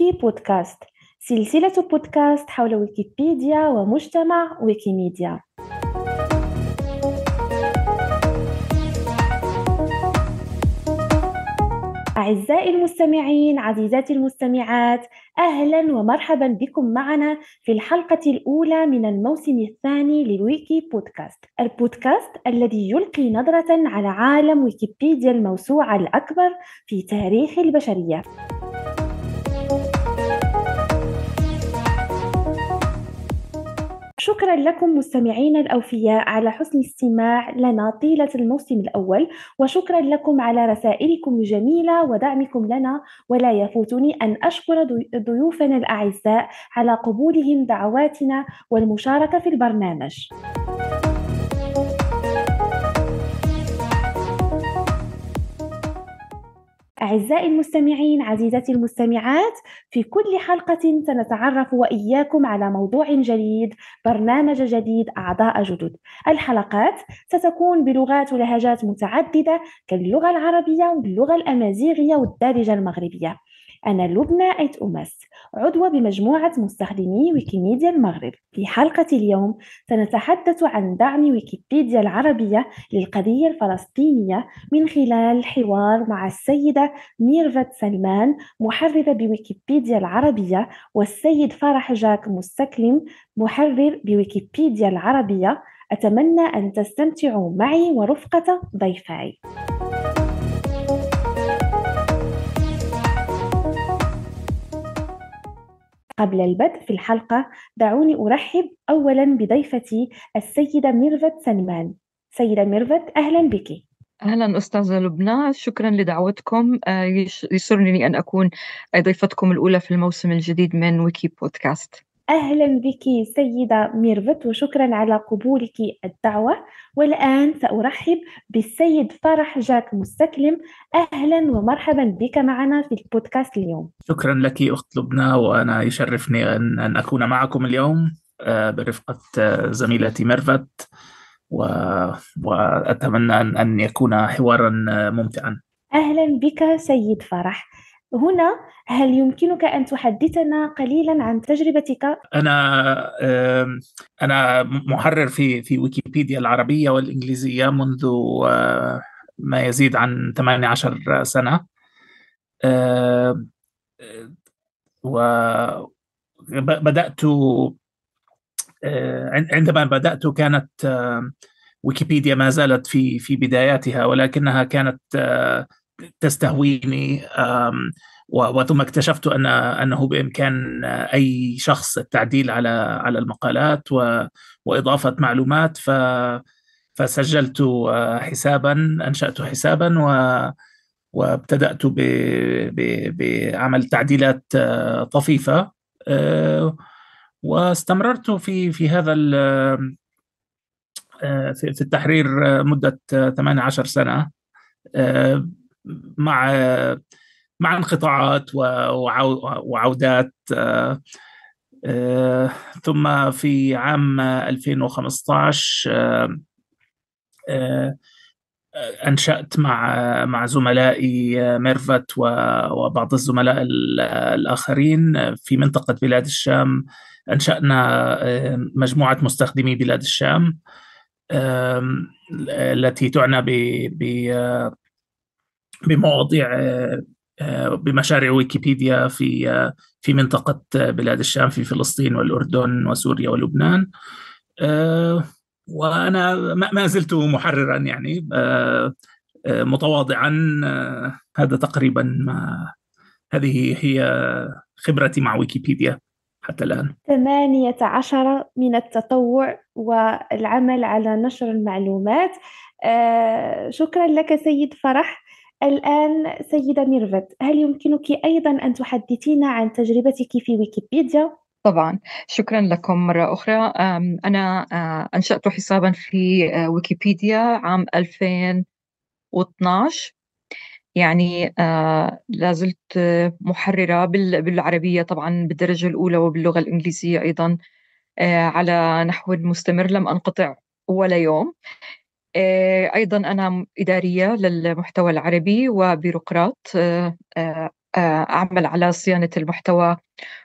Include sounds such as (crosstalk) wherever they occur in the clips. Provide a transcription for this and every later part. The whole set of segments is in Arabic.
ويكي بودكاست سلسلة بودكاست حول ويكيبيديا ومجتمع ويكيميديا. أعزائي المستمعين عزيزاتي المستمعات أهلا ومرحبا بكم معنا في الحلقة الأولى من الموسم الثاني للويكي بودكاست. البودكاست الذي يلقي نظرة على عالم ويكيبيديا الموسوعة الأكبر في تاريخ البشرية. شكرا لكم مستمعينا الأوفياء على حسن الاستماع لنا طيلة الموسم الأول وشكرا لكم على رسائلكم الجميلة ودعمكم لنا ولا يفوتني أن أشكر ضيوفنا الأعزاء على قبولهم دعواتنا والمشاركة في البرنامج. أعزائي المستمعين عزيزاتي المستمعات في كل حلقة سنتعرف وإياكم على موضوع جديد برنامج جديد أعضاء جدد. الحلقات ستكون بلغات ولهجات متعددة كاللغة العربية واللغة الأمازيغية والدارجة المغربية. أنا لبنى أيت أمس عضوة بمجموعة مستخدمي ويكيميديا المغرب في حلقة اليوم سنتحدث عن دعم ويكيبيديا العربية للقضية الفلسطينية من خلال حوار مع السيدة ميرفت سلمان محررة بويكيبيديا العربية والسيد فرح جاك مستكلم محرر بويكيبيديا العربية أتمنى أن تستمتعوا معي ورفقة ضيفي. قبل البدء في الحلقة. دعوني أرحب أولا بضيفتي السيدة ميرفت سلمان سيدة ميرفت أهلا بك. أهلا أستاذة لبنى. شكرا لدعوتكم. آه، يسرني أن أكون ضيفتكم الأولى في الموسم الجديد من ويكي بودكاست. أهلا بك سيدة ميرفت وشكرا على قبولك الدعوة. والآن سأرحب بالسيد فرح جاك مستكلم أهلا ومرحبا بك معنا في البودكاست اليوم. شكرا لك أخت لبنى وأنا يشرفني أن, أكون معكم اليوم آه، برفقة آه، زميلتي ميرفت. و... وأتمنى أن, أن يكون حوارا آه، ممتعا. أهلا بك سيد فرح. هنا هل يمكنك أن تحدثنا قليلا عن تجربتك؟ أنا أنا محرر في في ويكيبيديا العربية والإنجليزية منذ ما يزيد عن 18 سنة وبدأت عندما بدأت كانت ويكيبيديا ما زالت في في بداياتها ولكنها كانت تستهويني وثم اكتشفت ان أنه بإمكان أي شخص التعديل على على المقالات وإضافة معلومات ف فسجلت حسابا أنشأت حسابا و وابتدأت. بعمل تعديلات طفيفة واستمررت في في هذا في التحرير مدة 18 سنة مع مع انقطاعات وعودات آه، آه، ثم في عام 2015 آه، أنشأت مع مع زملائي ميرفت وبعض الزملاء الآخرين في منطقة بلاد الشام. أنشأنا مجموعة مستخدمي بلاد الشام التي تعنى بمواضيع آه، بمشاريع ويكيبيديا في آه، في منطقة بلاد الشام في فلسطين والأردن وسوريا ولبنان. آه، وأنا ما زلت محررا يعني متواضعا هذا تقريبا ما هذه هي خبرتي مع ويكيبيديا حتى الآن. ثمانية عشر من التطوع والعمل على نشر المعلومات. شكرا لك سيد فرح. الآن سيدة ميرفت هل يمكنك أيضا أن تحدثينا عن تجربتك في ويكيبيديا؟ طبعا. شكرا لكم مرة أخرى. أنا أنشأت حسابا في ويكيبيديا عام 2012 يعني لازلت محررة بالعربية طبعا بالدرجة الأولى وباللغة الإنجليزية أيضا على نحو مستمر لم أنقطع ولا يوم. آه، أيضا أنا إدارية للمحتوى العربي وبيروقراط آه، آه، أعمل على صيانة المحتوى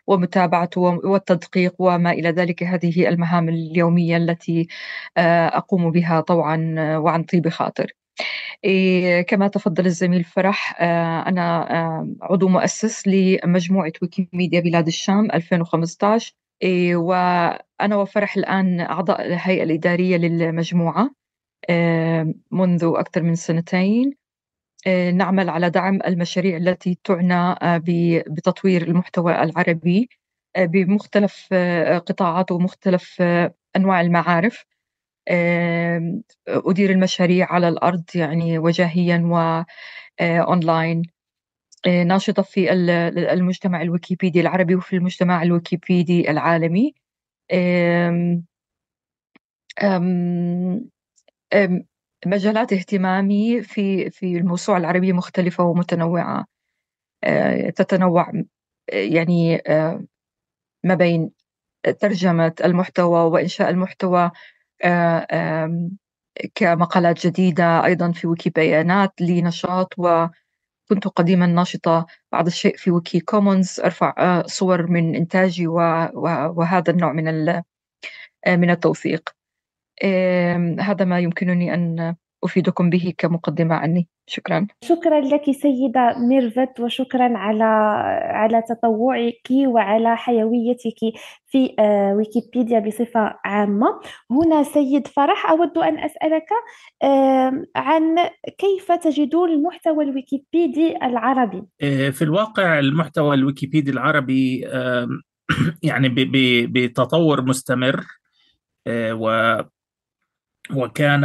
ومتابعته والتدقيق وما إلى ذلك. هذه المهام اليومية التي أقوم بها طوعا وعن طيب خاطر. إيه كما تفضل الزميل فرح أنا عضو مؤسس لمجموعة ويكيميديا بلاد الشام 2015 إيه وأنا وفرح الآن أعضاء الهيئة الإدارية للمجموعة. منذ أكثر من سنتين آه، نعمل على دعم المشاريع التي تعنى آه، بتطوير المحتوى العربي آه، بمختلف قطاعاته ومختلف أنواع المعارف. أدير المشاريع على الأرض يعني وجاهيا واونلاين ناشطة في المجتمع الويكيبيدي العربي وفي المجتمع الويكيبيدي العالمي. مجالات اهتمامي في في الموسوعة العربية مختلفة ومتنوعة. آه، تتنوع يعني آه، ما بين ترجمة المحتوى وإنشاء المحتوى. آه، كمقالات جديدة أيضا في ويكي بيانات لنشاط وكنت قديما ناشطة بعض الشيء في ويكي كومونز أرفع صور من إنتاجي وهذا النوع من من التوثيق. هذا ما يمكنني أن أفيدكم به كمقدمة عني. شكرا. شكرا لك سيدة ميرفت وشكرا على على تطوعك وعلى حيويتك في آه، ويكيبيديا بصفة عامة. هنا سيد فرح أود أن أسألك عن كيف تجدون المحتوى الويكيبيدي العربي؟ آه، في الواقع المحتوى الويكيبيدي العربي (clears throat) يعني بتطور مستمر آه، و وكان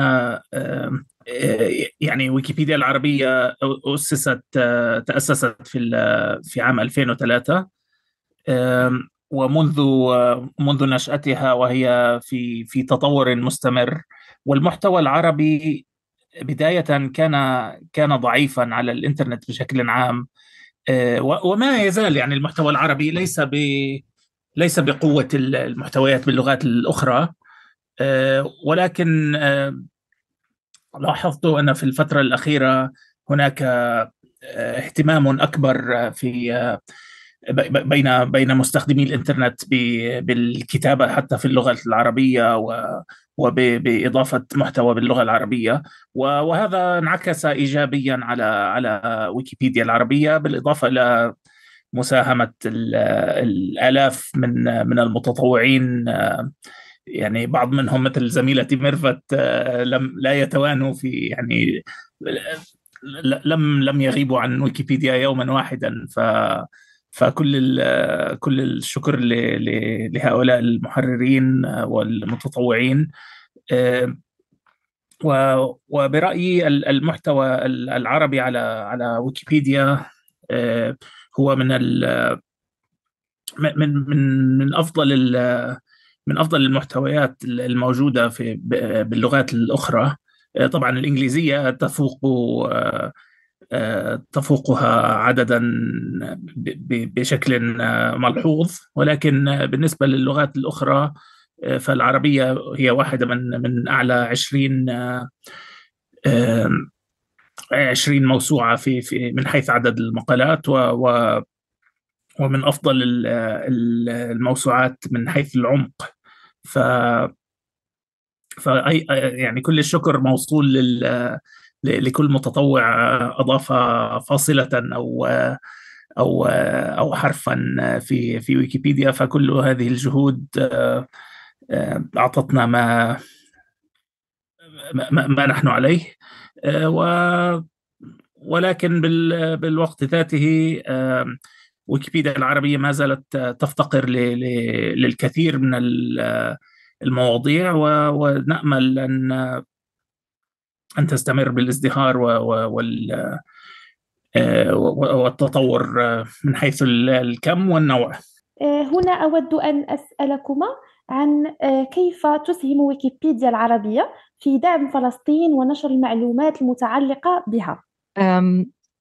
يعني ويكيبيديا العربية أسست تأسست في في عام 2003 ومنذ منذ نشأتها وهي في في تطور مستمر. والمحتوى العربي بداية كان كان ضعيفا على الإنترنت بشكل عام وما يزال يعني المحتوى العربي ليس ب ليس بقوة المحتويات باللغات الأخرى. آه، ولكن آه، لاحظت أن في الفترة الأخيرة هناك آه، اهتمام أكبر في بين بين مستخدمي الإنترنت بالكتابة حتى في اللغة العربية وباضافه محتوى باللغة العربية. وهذا انعكس ايجابيا على على ويكيبيديا العربية بالإضافة إلى مساهمة الآلاف من من المتطوعين يعني بعض منهم مثل زميلتي ميرفت آه، لم لا يتوانوا في يعني لم لم يغيبوا عن ويكيبيديا يوما واحدا. ف فكل كل الشكر لهؤلاء المحررين والمتطوعين. آه، وبرأيي المحتوى العربي على على ويكيبيديا آه، هو من من من من أفضل من أفضل المحتويات الموجودة في باللغات الأخرى. آه، طبعا الإنجليزية تفوق آه، آه، تفوقها عددا بشكل ملحوظ. ولكن بالنسبة للغات الأخرى فالعربية هي واحدة من من أعلى 20 20 موسوعة في في من حيث عدد المقالات. و ومن أفضل الموسوعات من حيث العمق. ف فأي يعني كل الشكر موصول لل لكل متطوع أضاف فاصلة أو أو أو حرفا في في ويكيبيديا فكل هذه الجهود أعطتنا ما ما, ما نحن عليه و ولكن بالوقت ذاته ويكيبيديا العربية ما زالت تفتقر للكثير من المواضيع ونأمل أن أن تستمر بالازدهار والتطور من حيث الكم والنوع هنا أود أن أسألكما عن كيف تسهم ويكيبيديا العربية في دعم فلسطين ونشر المعلومات المتعلقة بها؟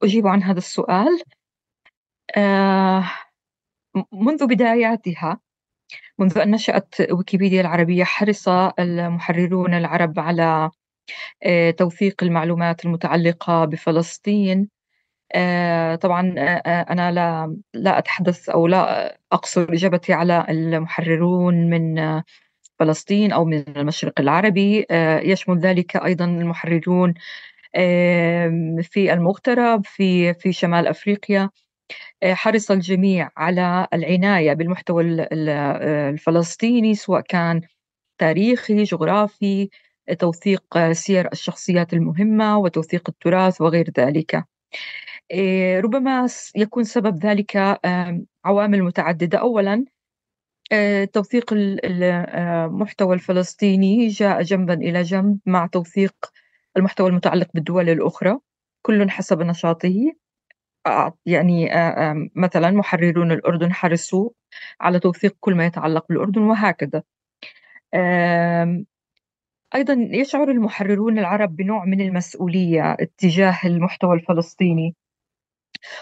أجيب عن هذا السؤال منذ بداياتها منذ أن نشأت ويكيبيديا العربية حرص المحررون العرب على آه، توثيق المعلومات المتعلقة بفلسطين. طبعا أنا لا لا أتحدث أو لا أقصر إجابتي على المحررون من فلسطين أو من المشرق العربي. يشمل ذلك أيضا المحررون في المغترب في في شمال أفريقيا. حرص الجميع على العناية بالمحتوى الفلسطيني سواء كان تاريخي جغرافي توثيق سير الشخصيات المهمة وتوثيق التراث وغير ذلك. ربما يكون سبب ذلك عوامل متعددة. أولا آه، توثيق المحتوى الفلسطيني جاء جنبا إلى جنب مع توثيق المحتوى المتعلق بالدول الأخرى كل حسب نشاطه. يعني مثلا محررون الأردن حرصوا على توثيق كل ما يتعلق بالأردن وهكذا. أيضا يشعر المحررون العرب بنوع من المسؤولية اتجاه المحتوى الفلسطيني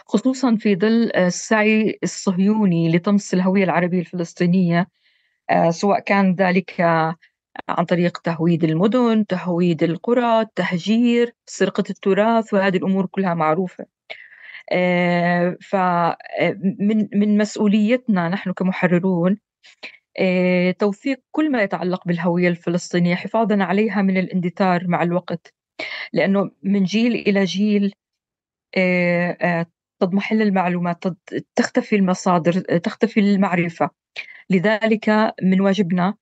خصوصا في ظل السعي الصهيوني لطمس الهوية العربية الفلسطينية سواء كان ذلك عن طريق تهويد المدن تهويد القرى التهجير سرقة التراث وهذه الأمور كلها معروفة. فمن آه، من مسؤوليتنا نحن كمحررون توثيق كل ما يتعلق بالهوية الفلسطينية حفاظا عليها من الاندثار مع الوقت. لأنه من جيل إلى جيل تضمحل المعلومات تختفي المصادر تختفي المعرفة. لذلك من واجبنا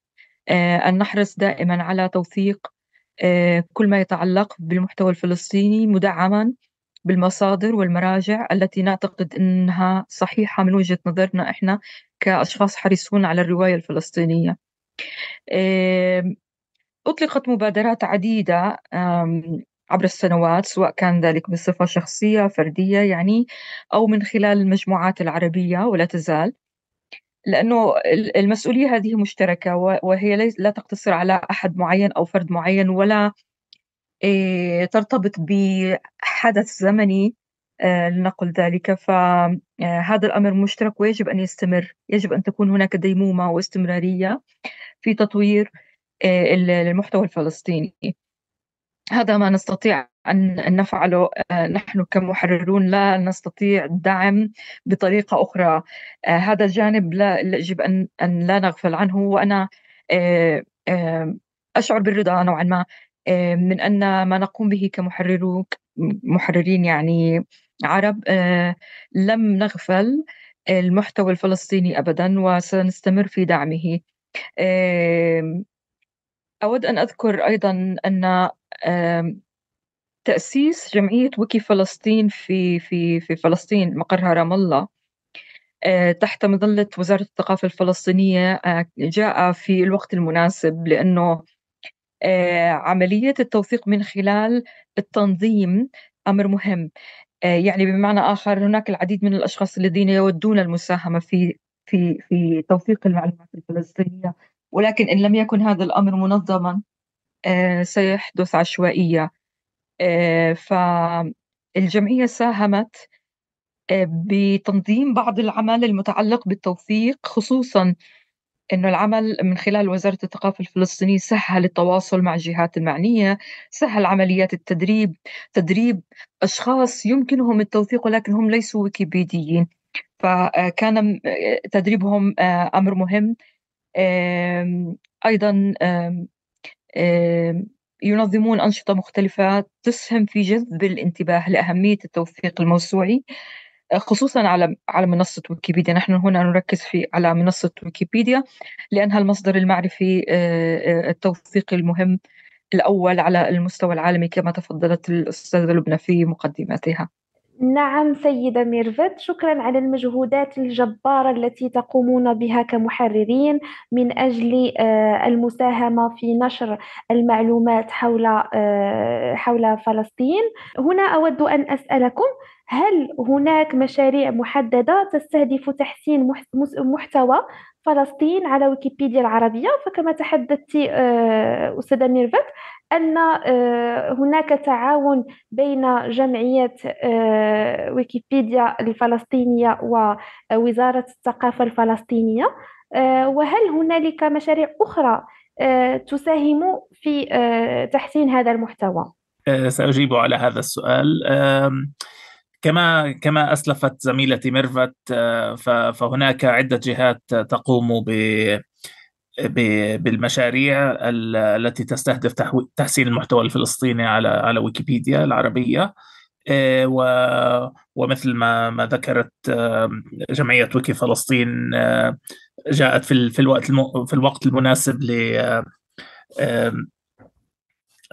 أن نحرص دائما على توثيق كل ما يتعلق بالمحتوى الفلسطيني مدعما بالمصادر والمراجع التي نعتقد إنها صحيحة من وجهة نظرنا إحنا كأشخاص حريصون على الرواية الفلسطينية. أطلقت مبادرات عديدة عبر السنوات سواء كان ذلك بصفة شخصية فردية يعني أو من خلال المجموعات العربية ولا تزال لأنه المسؤولية هذه مشتركة وهي لا تقتصر على أحد معين أو فرد معين ولا ترتبط بحدث زمني آه، لنقل ذلك. فهذا آه، الأمر مشترك ويجب أن يستمر. يجب أن تكون هناك ديمومة واستمرارية في تطوير آه، المحتوى الفلسطيني. هذا ما نستطيع أن نفعله آه، نحن كمحررون لا نستطيع الدعم بطريقة أخرى. آه، هذا الجانب لا يجب أن لا نغفل عنه. وأنا آه، أشعر بالرضا نوعا ما. من أن ما نقوم به كمحررون محررين يعني عرب لم نغفل المحتوى الفلسطيني أبدا وسنستمر في دعمه. أود أن أذكر أيضا أن تأسيس جمعية ويكي فلسطين في في في فلسطين مقرها رام الله آه، تحت مظلة وزارة الثقافة الفلسطينية آه، جاء في الوقت المناسب لأنه آه، عملية التوثيق من خلال التنظيم أمر مهم. يعني بمعنى آخر هناك العديد من الأشخاص الذين يودون المساهمة في في في توثيق المعلومات الفلسطينية ولكن إن لم يكن هذا الأمر منظما آه، سيحدث عشوائية. آه، فالجمعية ساهمت آه، بتنظيم بعض العمل المتعلق بالتوثيق خصوصا إنه العمل من خلال وزارة الثقافة الفلسطينية سهل التواصل مع الجهات المعنية، سهل عمليات التدريب، تدريب أشخاص يمكنهم التوثيق ولكن هم ليسوا ويكيبيديين، فكان تدريبهم أمر مهم. أيضا ينظمون أنشطة مختلفة تسهم في جذب الانتباه لأهمية التوثيق الموسوعي. خصوصا على على منصة ويكيبيديا. نحن هنا نركز في على منصة ويكيبيديا لأنها المصدر المعرفي التوثيقي المهم الأول على المستوى العالمي كما تفضلت الأستاذة لبنى في مقدمتها نعم سيدة ميرفت. شكرا على المجهودات الجبارة التي تقومون بها كمحررين من أجل آه، المساهمة في نشر المعلومات حول آه، حول فلسطين. هنا أود أن أسألكم هل هناك مشاريع محددة تستهدف تحسين محتوى فلسطين على ويكيبيديا العربية فكما تحدثت آه، أستاذة ميرفت أن آه، هناك تعاون بين جمعية آه، ويكيبيديا الفلسطينية ووزارة الثقافة الفلسطينية وهل هنالك مشاريع أخرى تساهم في تحسين هذا المحتوى؟ سأجيب على هذا السؤال كما كما أسلفت زميلتي ميرفت فهناك عدة جهات تقوم ب بالمشاريع التي تستهدف تحسين المحتوى الفلسطيني على على ويكيبيديا العربية ومثل ما ما ذكرت جمعية ويكي فلسطين جاءت في الوقت في الوقت المناسب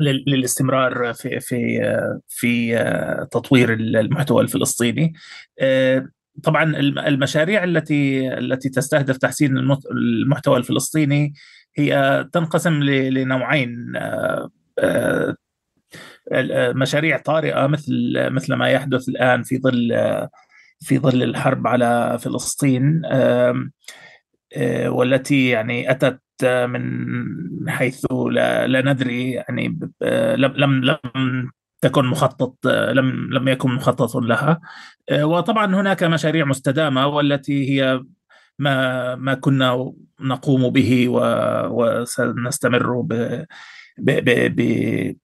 للاستمرار في في في تطوير المحتوى الفلسطيني. طبعا المشاريع التي التي تستهدف تحسين المحتوى الفلسطيني هي تنقسم لنوعين. مشاريع طارئة مثل مثل ما يحدث الآن في ظل في ظل الحرب على فلسطين. والتي يعني أتت من حيث لا, لا ندري يعني لم لم تكن مخطط لم لم يكن مخطط لها. وطبعا هناك مشاريع مستدامة والتي هي ما ما كنا نقوم به وسنستمر ب ب ب, ب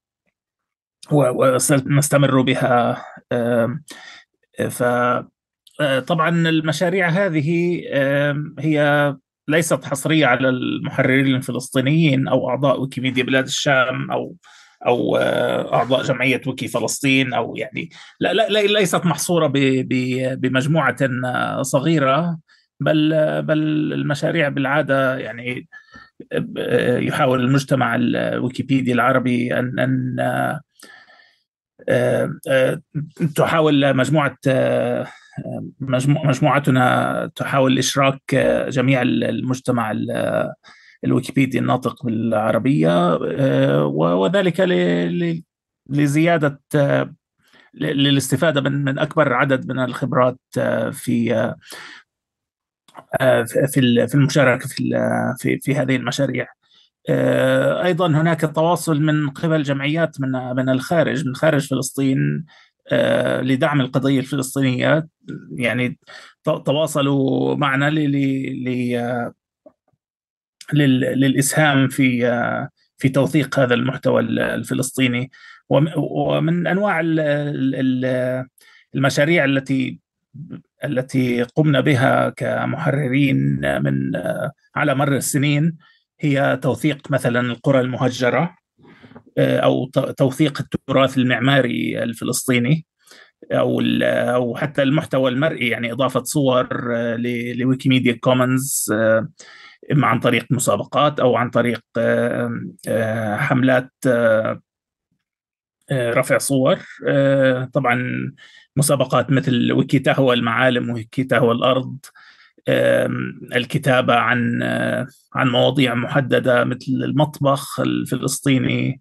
وسنستمر بها. ف طبعا المشاريع هذه هي ليست حصرية على المحررين الفلسطينيين أو أعضاء ويكيميديا بلاد الشام أو أو أعضاء جمعية ويكي فلسطين أو يعني لا, لا ليست محصورة بمجموعة صغيرة بل بل المشاريع بالعادة يعني يحاول المجتمع الويكيبيدي العربي أن أن تحاول مجموعة مجموعتنا تحاول إشراك جميع المجتمع الويكيبيديا الناطق بالعربية وذلك لزيادة للاستفادة من أكبر عدد من الخبرات في في في المشاركة في في في هذه المشاريع. أيضا هناك تواصل من قبل جمعيات من من الخارج من خارج فلسطين لدعم القضية الفلسطينية. يعني تواصلوا معنا للإسهام في في توثيق هذا المحتوى الفلسطيني. ومن أنواع المشاريع التي التي قمنا بها كمحررين من على مر السنين هي توثيق مثلا القرى المهجرة. أو توثيق التراث المعماري الفلسطيني أو أو حتى المحتوى المرئي يعني إضافة صور لويكيميديا كومنز اما عن طريق مسابقات أو عن طريق حملات رفع صور. طبعا مسابقات مثل ويكي تهوى المعالم ويكي تهوى الأرض. الكتابة عن عن مواضيع محددة مثل المطبخ الفلسطيني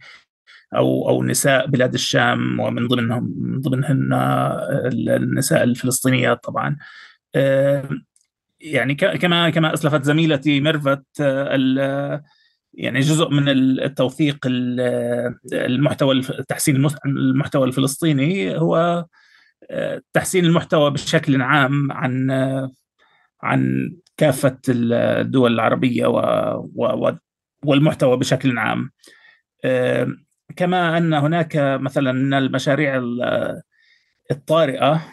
أو أو نساء بلاد الشام ومن ضمنهم من ضمنهن النساء الفلسطينيات طبعا. يعني كما كما أسلفت زميلتي ميرفت يعني جزء من التوثيق المحتوى تحسين المحتوى الفلسطيني هو تحسين المحتوى بشكل عام عن عن كافة الدول العربية والمحتوى بشكل عام. كما أن هناك مثلا من المشاريع الطارئة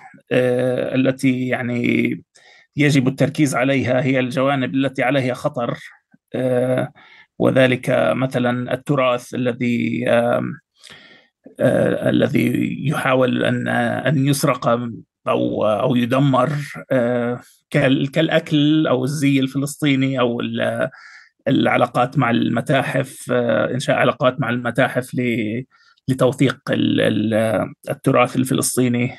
التي يعني يجب التركيز عليها هي الجوانب التي عليها خطر وذلك مثلا التراث الذي الذي يحاول ان أن يسرق أو أو يدمر كالأكل أو الزي الفلسطيني أو العلاقات مع المتاحف إنشاء علاقات مع المتاحف لتوثيق التراث الفلسطيني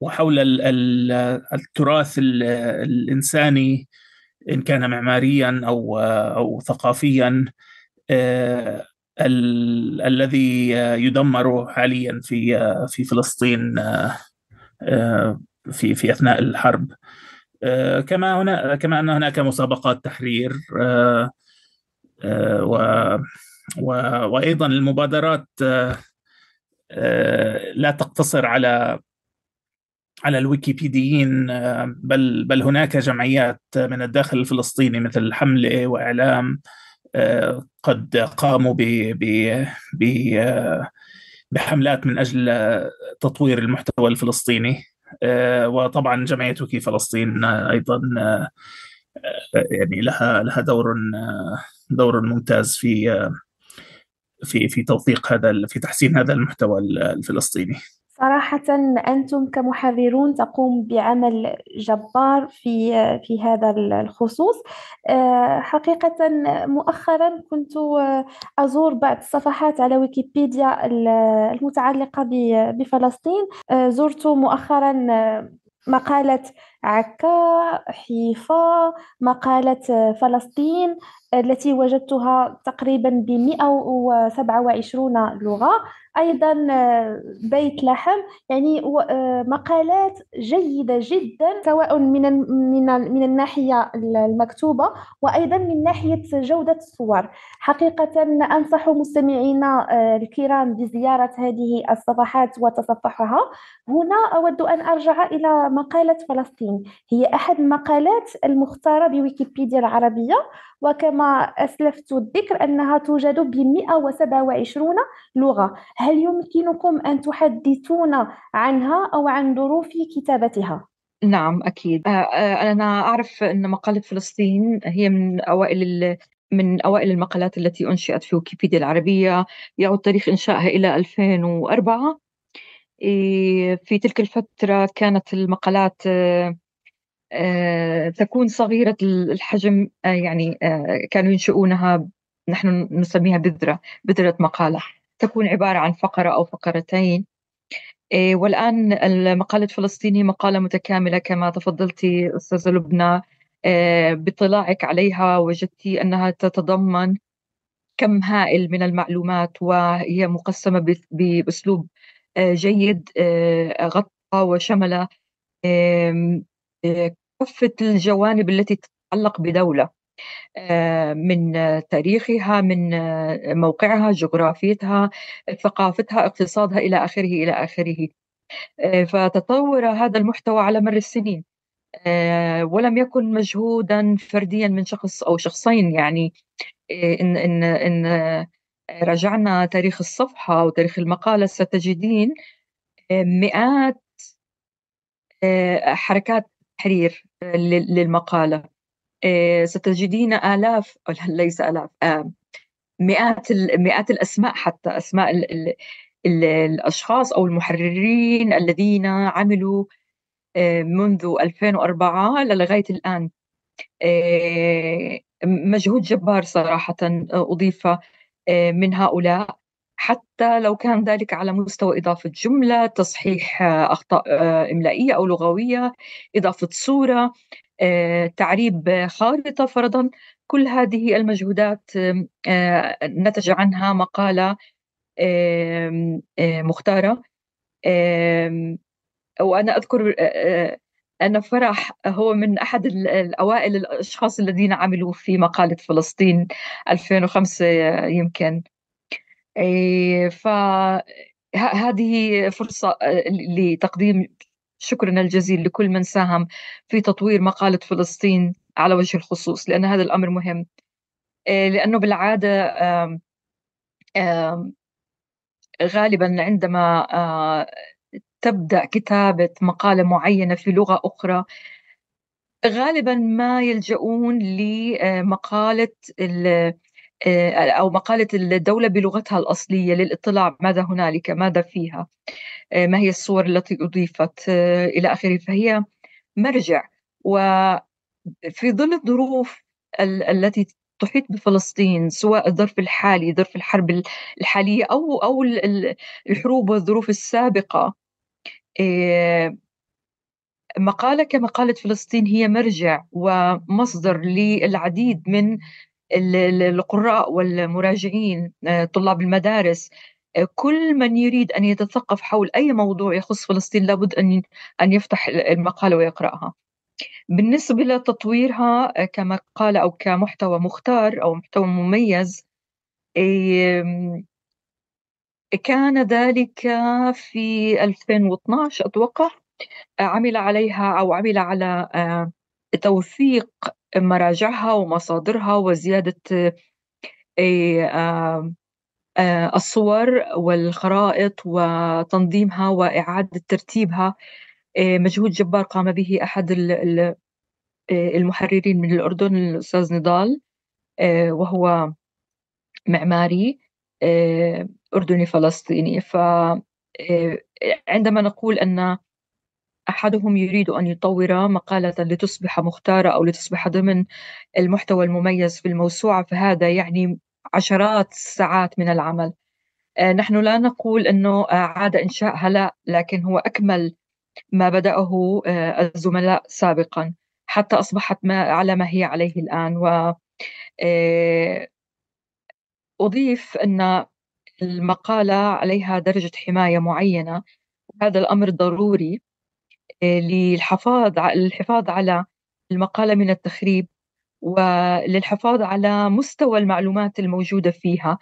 وحول التراث الإنساني إن كان معماريا أو أو ثقافيا الذي يدمر حاليا في في فلسطين في في أثناء الحرب. كما هنا كما أن هناك مسابقات تحرير و وأيضا المبادرات لا تقتصر على على الويكيبيديين بل بل هناك جمعيات من الداخل الفلسطيني مثل حملة وإعلام قد قاموا ب ب بحملات من أجل تطوير المحتوى الفلسطيني. وطبعا جمعية وكي فلسطين أيضا يعني لها لها دور دور ممتاز في في في توثيق هذا في تحسين هذا المحتوى الفلسطيني. صراحة أنتم كمحررون تقوم بعمل جبار في في هذا الخصوص. آه، حقيقة مؤخرا كنت أزور بعض الصفحات على ويكيبيديا المتعلقة بفلسطين. آه، زرت مؤخرا مقالة عكا حيفا مقالة فلسطين. التي وجدتها تقريبا ب 127 لغة. أيضا آه، بيت لحم يعني آه، مقالات جيدة جدا سواء من من من الناحية المكتوبة وأيضا من ناحية جودة الصور. حقيقة أنصح مستمعينا آه، الكرام بزيارة هذه الصفحات وتصفحها. هنا أود أن أرجع إلى مقالة فلسطين. هي أحد المقالات المختارة بويكيبيديا العربية وكما أسلفت الذكر أنها توجد ب 127 لغة. هل يمكنكم أن تحدثونا عنها أو عن ظروف كتابتها؟ نعم أكيد. آه، آه، أنا أعرف أن مقالة فلسطين هي من أوائل من أوائل المقالات التي أنشئت في ويكيبيديا العربية يعود تاريخ إنشائها إلى 2004 إيه، في تلك الفترة كانت المقالات آه، تكون صغيرة الحجم يعني كانوا ينشئونها نحن نسميها بذرة بذرة مقالة. تكون عبارة عن فقرة أو فقرتين. والآن مقالة فلسطيني مقالة متكاملة كما تفضلتي أستاذة لبنى. باطلاعك عليها وجدت أنها تتضمن كم هائل من المعلومات وهي مقسمة بأسلوب جيد غطى وشمل كافة الجوانب التي تتعلق بدولة آه، من تاريخها من آه، موقعها جغرافيتها ثقافتها اقتصادها إلى آخره إلى آخره. آه، فتطور هذا المحتوى على مر السنين. ولم يكن مجهودا فرديا من شخص أو شخصين يعني. إن, إن, إن رجعنا تاريخ الصفحة أو تاريخ المقالة ستجدين مئات حركات تحرير للمقالة. آه، ستجدين آلاف (laughs) ليس آلاف آه، مئات مئات الأسماء حتى أسماء ال ال ال الأشخاص أو المحررين الذين عملوا آه، منذ 2004 لغاية الآن. مجهود جبار صراحة أضيف من هؤلاء. حتى لو كان ذلك على مستوى إضافة جملة تصحيح أخطاء إملائية أو لغوية إضافة صورة آه، تعريب خارطة فرضا كل هذه المجهودات آه، نتج عنها مقالة آه، مختارة. وأنا أذكر أن فرح هو من أحد الأوائل الأشخاص الذين عملوا في مقالة فلسطين 2005 يمكن. فهذه فرصة لتقديم شكرنا الجزيل لكل من ساهم في تطوير مقالة فلسطين على وجه الخصوص لأن هذا الأمر مهم. آه، لأنه بالعادة غالبا عندما آه، تبدأ كتابة مقالة معينة في لغة أخرى غالبا ما يلجؤون لمقالة آه، أو مقالة الدولة بلغتها الأصلية للاطلاع ماذا هنالك ماذا فيها آه، ما هي الصور التي أضيفت آه، إلى آخره. فهي مرجع وفي ظل الظروف التي تحيط بفلسطين سواء الظرف الحالي ظرف الحرب الحالية أو أو الحروب والظروف السابقة آه، مقالة كمقالة فلسطين هي مرجع ومصدر للعديد من القراء والمراجعين طلاب المدارس كل من يريد أن يتثقف حول أي موضوع يخص فلسطين لابد أن أن يفتح المقالة ويقرأها. بالنسبة لتطويرها كمقالة أو كمحتوى مختار أو محتوى مميز كان ذلك في 2012 أتوقع عمل عليها أو عمل على آه، توثيق مراجعها ومصادرها وزيادة الصور والخرائط وتنظيمها وإعادة ترتيبها. مجهود جبار قام به أحد المحررين من الأردن الأستاذ نضال وهو معماري أردني فلسطيني. فعندما نقول أن أحدهم يريد أن يطور مقالة لتصبح مختارة أو لتصبح ضمن المحتوى المميز في الموسوعة فهذا يعني عشرات الساعات من العمل. آه، نحن لا نقول أنه عاد إنشاءها لا لكن هو أكمل ما بدأه آه، الزملاء سابقا حتى أصبحت ما على ما هي عليه الآن. و آه، أضيف أن المقالة عليها درجة حماية معينة. وهذا الأمر ضروري. للحفاظ الحفاظ على المقالة من التخريب وللحفاظ على مستوى المعلومات الموجودة فيها.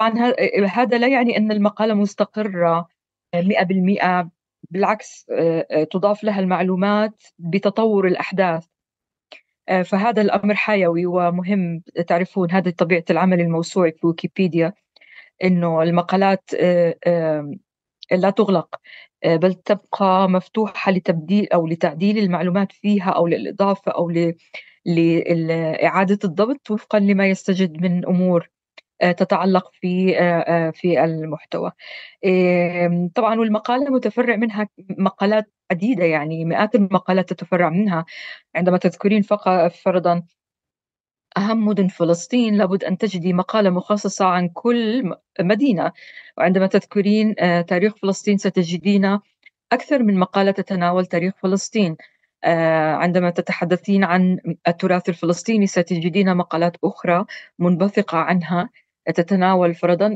طبعا هذا لا يعني أن المقالة مستقرة 100% بالعكس تضاف لها المعلومات بتطور الأحداث. فهذا الأمر حيوي ومهم تعرفون هذه طبيعة العمل الموسوعي في ويكيبيديا إنه المقالات لا تغلق آه، بل تبقى مفتوحة لتبديل أو لتعديل المعلومات فيها أو للإضافة أو لإعادة الضبط وفقا لما يستجد من أمور آه، تتعلق في آه، في المحتوى. طبعا والمقالة متفرع منها مقالات عديدة يعني مئات المقالات تتفرع منها عندما تذكرين فقط فرضا أهم مدن فلسطين لابد أن تجدي مقالة مخصصة عن كل مدينة. وعندما تذكرين آه، تاريخ فلسطين ستجدين أكثر من مقالة تتناول تاريخ فلسطين. آه، عندما تتحدثين عن التراث الفلسطيني ستجدين مقالات أخرى منبثقة عنها. تتناول فرضا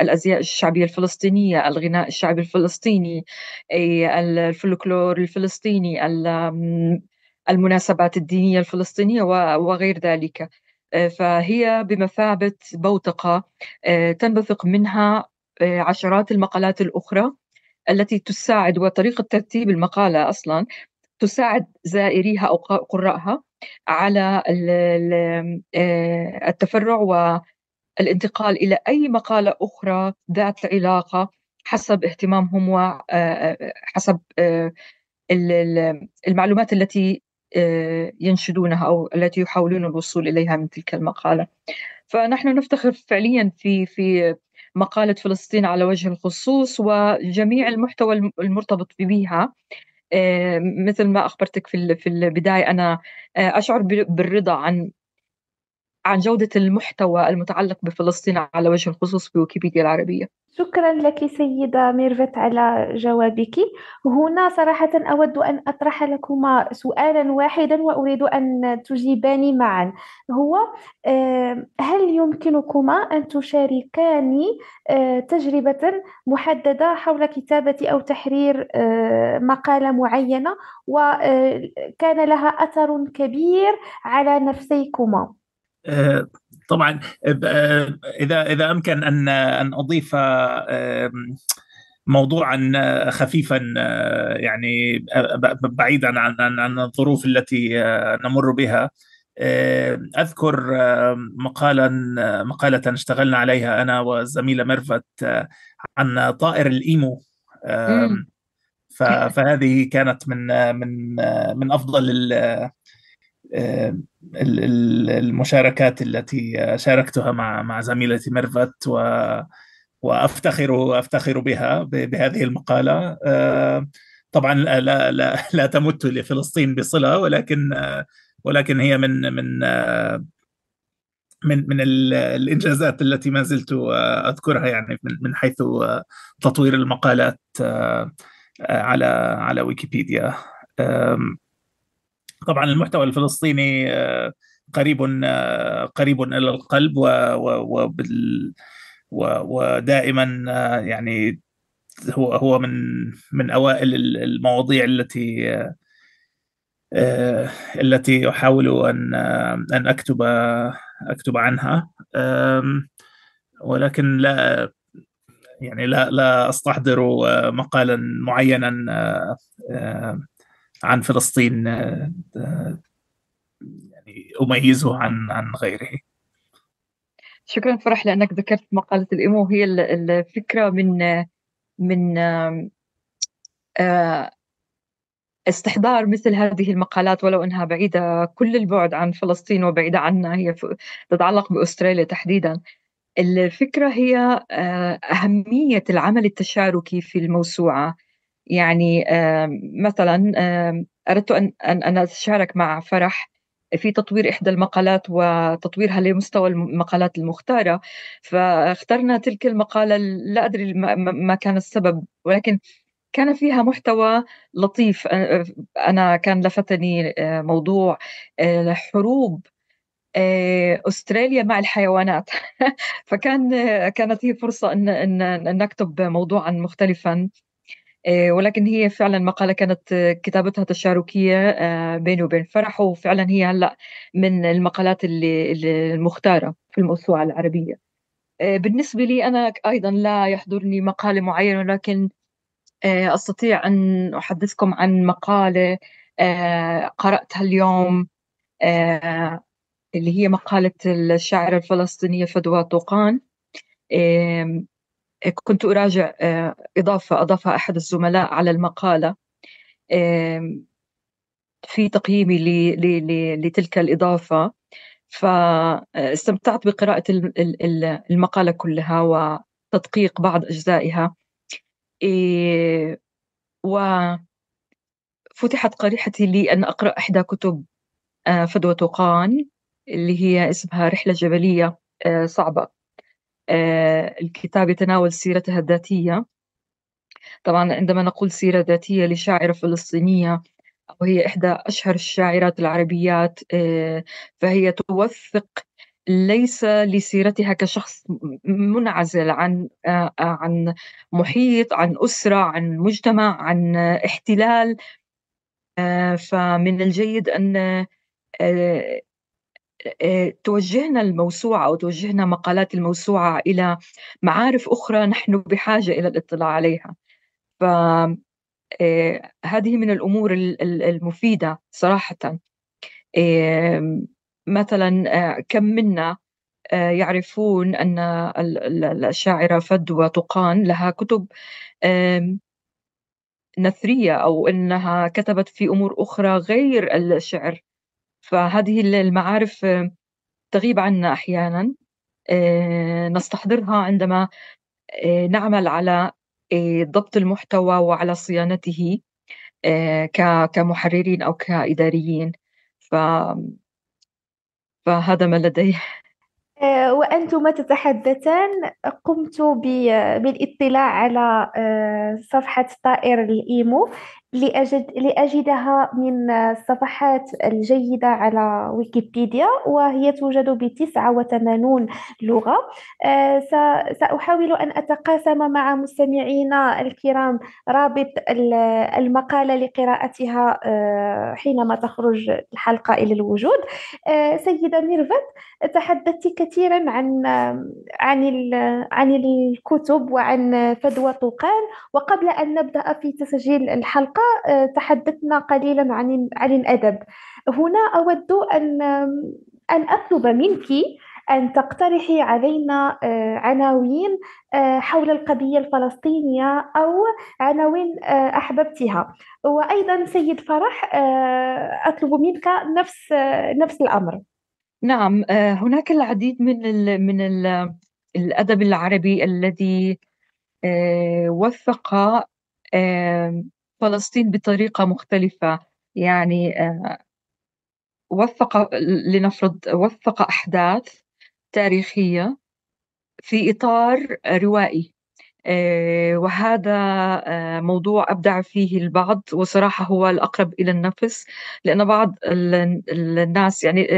الأزياء الشعبية الفلسطينية، الغناء الشعبي الفلسطيني، الفلكلور الفلسطيني، المناسبات الدينية الفلسطينية وغير ذلك. آه، فهي بمثابة بوتقة آه، تنبثق منها آه، عشرات المقالات الأخرى التي تساعد وطريقة ترتيب المقالة أصلا تساعد زائريها أو قراءها على التفرع والانتقال إلى أي مقالة أخرى ذات علاقة حسب اهتمامهم وحسب المعلومات التي ينشدونها أو التي يحاولون الوصول إليها من تلك المقالة. فنحن نفتخر فعليا في في مقالة فلسطين على وجه الخصوص وجميع المحتوى المرتبط بها. آه، مثل ما أخبرتك في في البداية أنا آه، أشعر بالرضا عن عن جودة المحتوى المتعلق بفلسطين على وجه الخصوص في ويكيبيديا العربية. شكرا لك سيدة ميرفت على جوابك. هنا صراحة أود أن أطرح لكما سؤالا واحدا وأريد أن تجيباني معا. هو هل يمكنكما أن تشاركاني تجربة محددة حول كتابة أو تحرير مقالة معينة؟ وكان لها أثر كبير على نفسيكما؟ آه، طبعا آه، إذا إذا أمكن أن أن أضيف موضوعا خفيفا آه، يعني بعيدا عن عن الظروف التي نمر بها أذكر مقالا مقالة اشتغلنا عليها أنا والزميله ميرفت عن طائر الإيمو. فهذه كانت من من من أفضل المشاركات التي شاركتها مع مع زميلتي ميرفت و وافتخر أفتخر بها بهذه المقالة. طبعا لا لا لا تمت لفلسطين بصلة ولكن ولكن هي من من من من الإنجازات التي ما زلت أذكرها يعني من حيث تطوير المقالات على على ويكيبيديا. طبعا المحتوى الفلسطيني آه، قريب آه، قريب إلى القلب وبال ودائما آه، يعني هو هو من من أوائل المواضيع التي التي أحاول أن أن أكتب أكتب عنها. ولكن لا يعني لا لا أستحضر مقالا معينا عن فلسطين آه، آه، يعني أميزه عن عن غيره. شكرا فرح لأنك ذكرت مقالة الإيمو هي الفكرة من من آه، استحضار مثل هذه المقالات ولو أنها بعيدة كل البعد عن فلسطين وبعيدة عنا هي تتعلق بأستراليا تحديدا. الفكرة هي أهمية العمل التشاركي في الموسوعة. يعني مثلا أردت أن أن اتشارك مع فرح في تطوير إحدى المقالات وتطويرها لمستوى المقالات المختارة. فاخترنا تلك المقالة لا أدري ما كان السبب ولكن كان فيها محتوى لطيف. أنا كان لفتني موضوع حروب أستراليا مع الحيوانات. (laughs) فكان كانت هي فرصة أن أن نكتب موضوعا مختلفا. ولكن هي فعلا مقالة كانت كتابتها تشاركية بيني وبين فرح وفعلا هي هلأ من المقالات اللي المختارة في الموسوعه العربية. بالنسبة لي أنا أيضا لا يحضرني مقالة معينة ولكن آه، أستطيع أن أحدثكم عن مقالة آه، قرأتها اليوم آه، اللي هي مقالة الشاعرة الفلسطينية فدوى طوقان. كنت أراجع إضافة أضافها أحد الزملاء على المقالة في تقييمي لتلك الإضافة. فاستمتعت بقراءة المقالة كلها وتدقيق بعض أجزائها. إيه وفتحت قريحتي لي أن أقرأ إحدى كتب آه، فدوى توقان اللي هي اسمها رحلة جبلية آه، صعبة. آه، الكتاب يتناول سيرتها الذاتية. طبعا عندما نقول سيرة ذاتية لشاعرة فلسطينية وهي إحدى أشهر الشاعرات العربيات فهي توثق ليس لسيرتها كشخص منعزل عن آه، عن محيط عن أسرة عن مجتمع عن احتلال. آه، فمن الجيد آه، توجهنا الموسوعة أو توجهنا مقالات الموسوعة إلى معارف أخرى نحن بحاجة إلى الاطلاع عليها. ف هذه من الأمور المفيدة صراحة. مثلا آه، كم منا آه، يعرفون أن الشاعرة فدوى طقان لها كتب نثرية أو أنها كتبت في أمور أخرى غير الشعر. فهذه المعارف تغيب عنا أحيانا. آه، نستحضرها عندما نعمل على ضبط المحتوى وعلى صيانته كمحررين أو كإداريين. ف فهذا ما لدي. (laughs) آه، وأنتما تتحدثان قمت بالإطلاع على آه، صفحة طائر الإيمو. لأجد لأجدها من الصفحات الجيدة على ويكيبيديا وهي توجد بتسعة وثمانون لغة. آه، سأحاول أن أتقاسم مع مستمعينا الكرام رابط المقالة لقراءتها آه، حينما تخرج الحلقة إلى الوجود. آه، سيدة ميرفت تحدثت كثيرا عن عن عن الكتب وعن فدوى طوقان وقبل أن نبدأ في تسجيل الحلقة آه، تحدثنا قليلا عن عن الأدب. هنا أود أن أن أطلب منك أن تقترحي علينا آه، عناوين آه، حول القضية الفلسطينية أو عناوين أحببتها. وأيضا سيد فرح أطلب منك نفس نفس الأمر. نعم هناك العديد من ال من ال الأدب العربي الذي وثق فلسطين بطريقة مختلفة. يعني آه، وثق لنفرض وثق أحداث تاريخية في إطار روائي. آه، وهذا آه، موضوع أبدع فيه البعض وصراحة هو الأقرب إلى النفس لأن بعض الناس يعني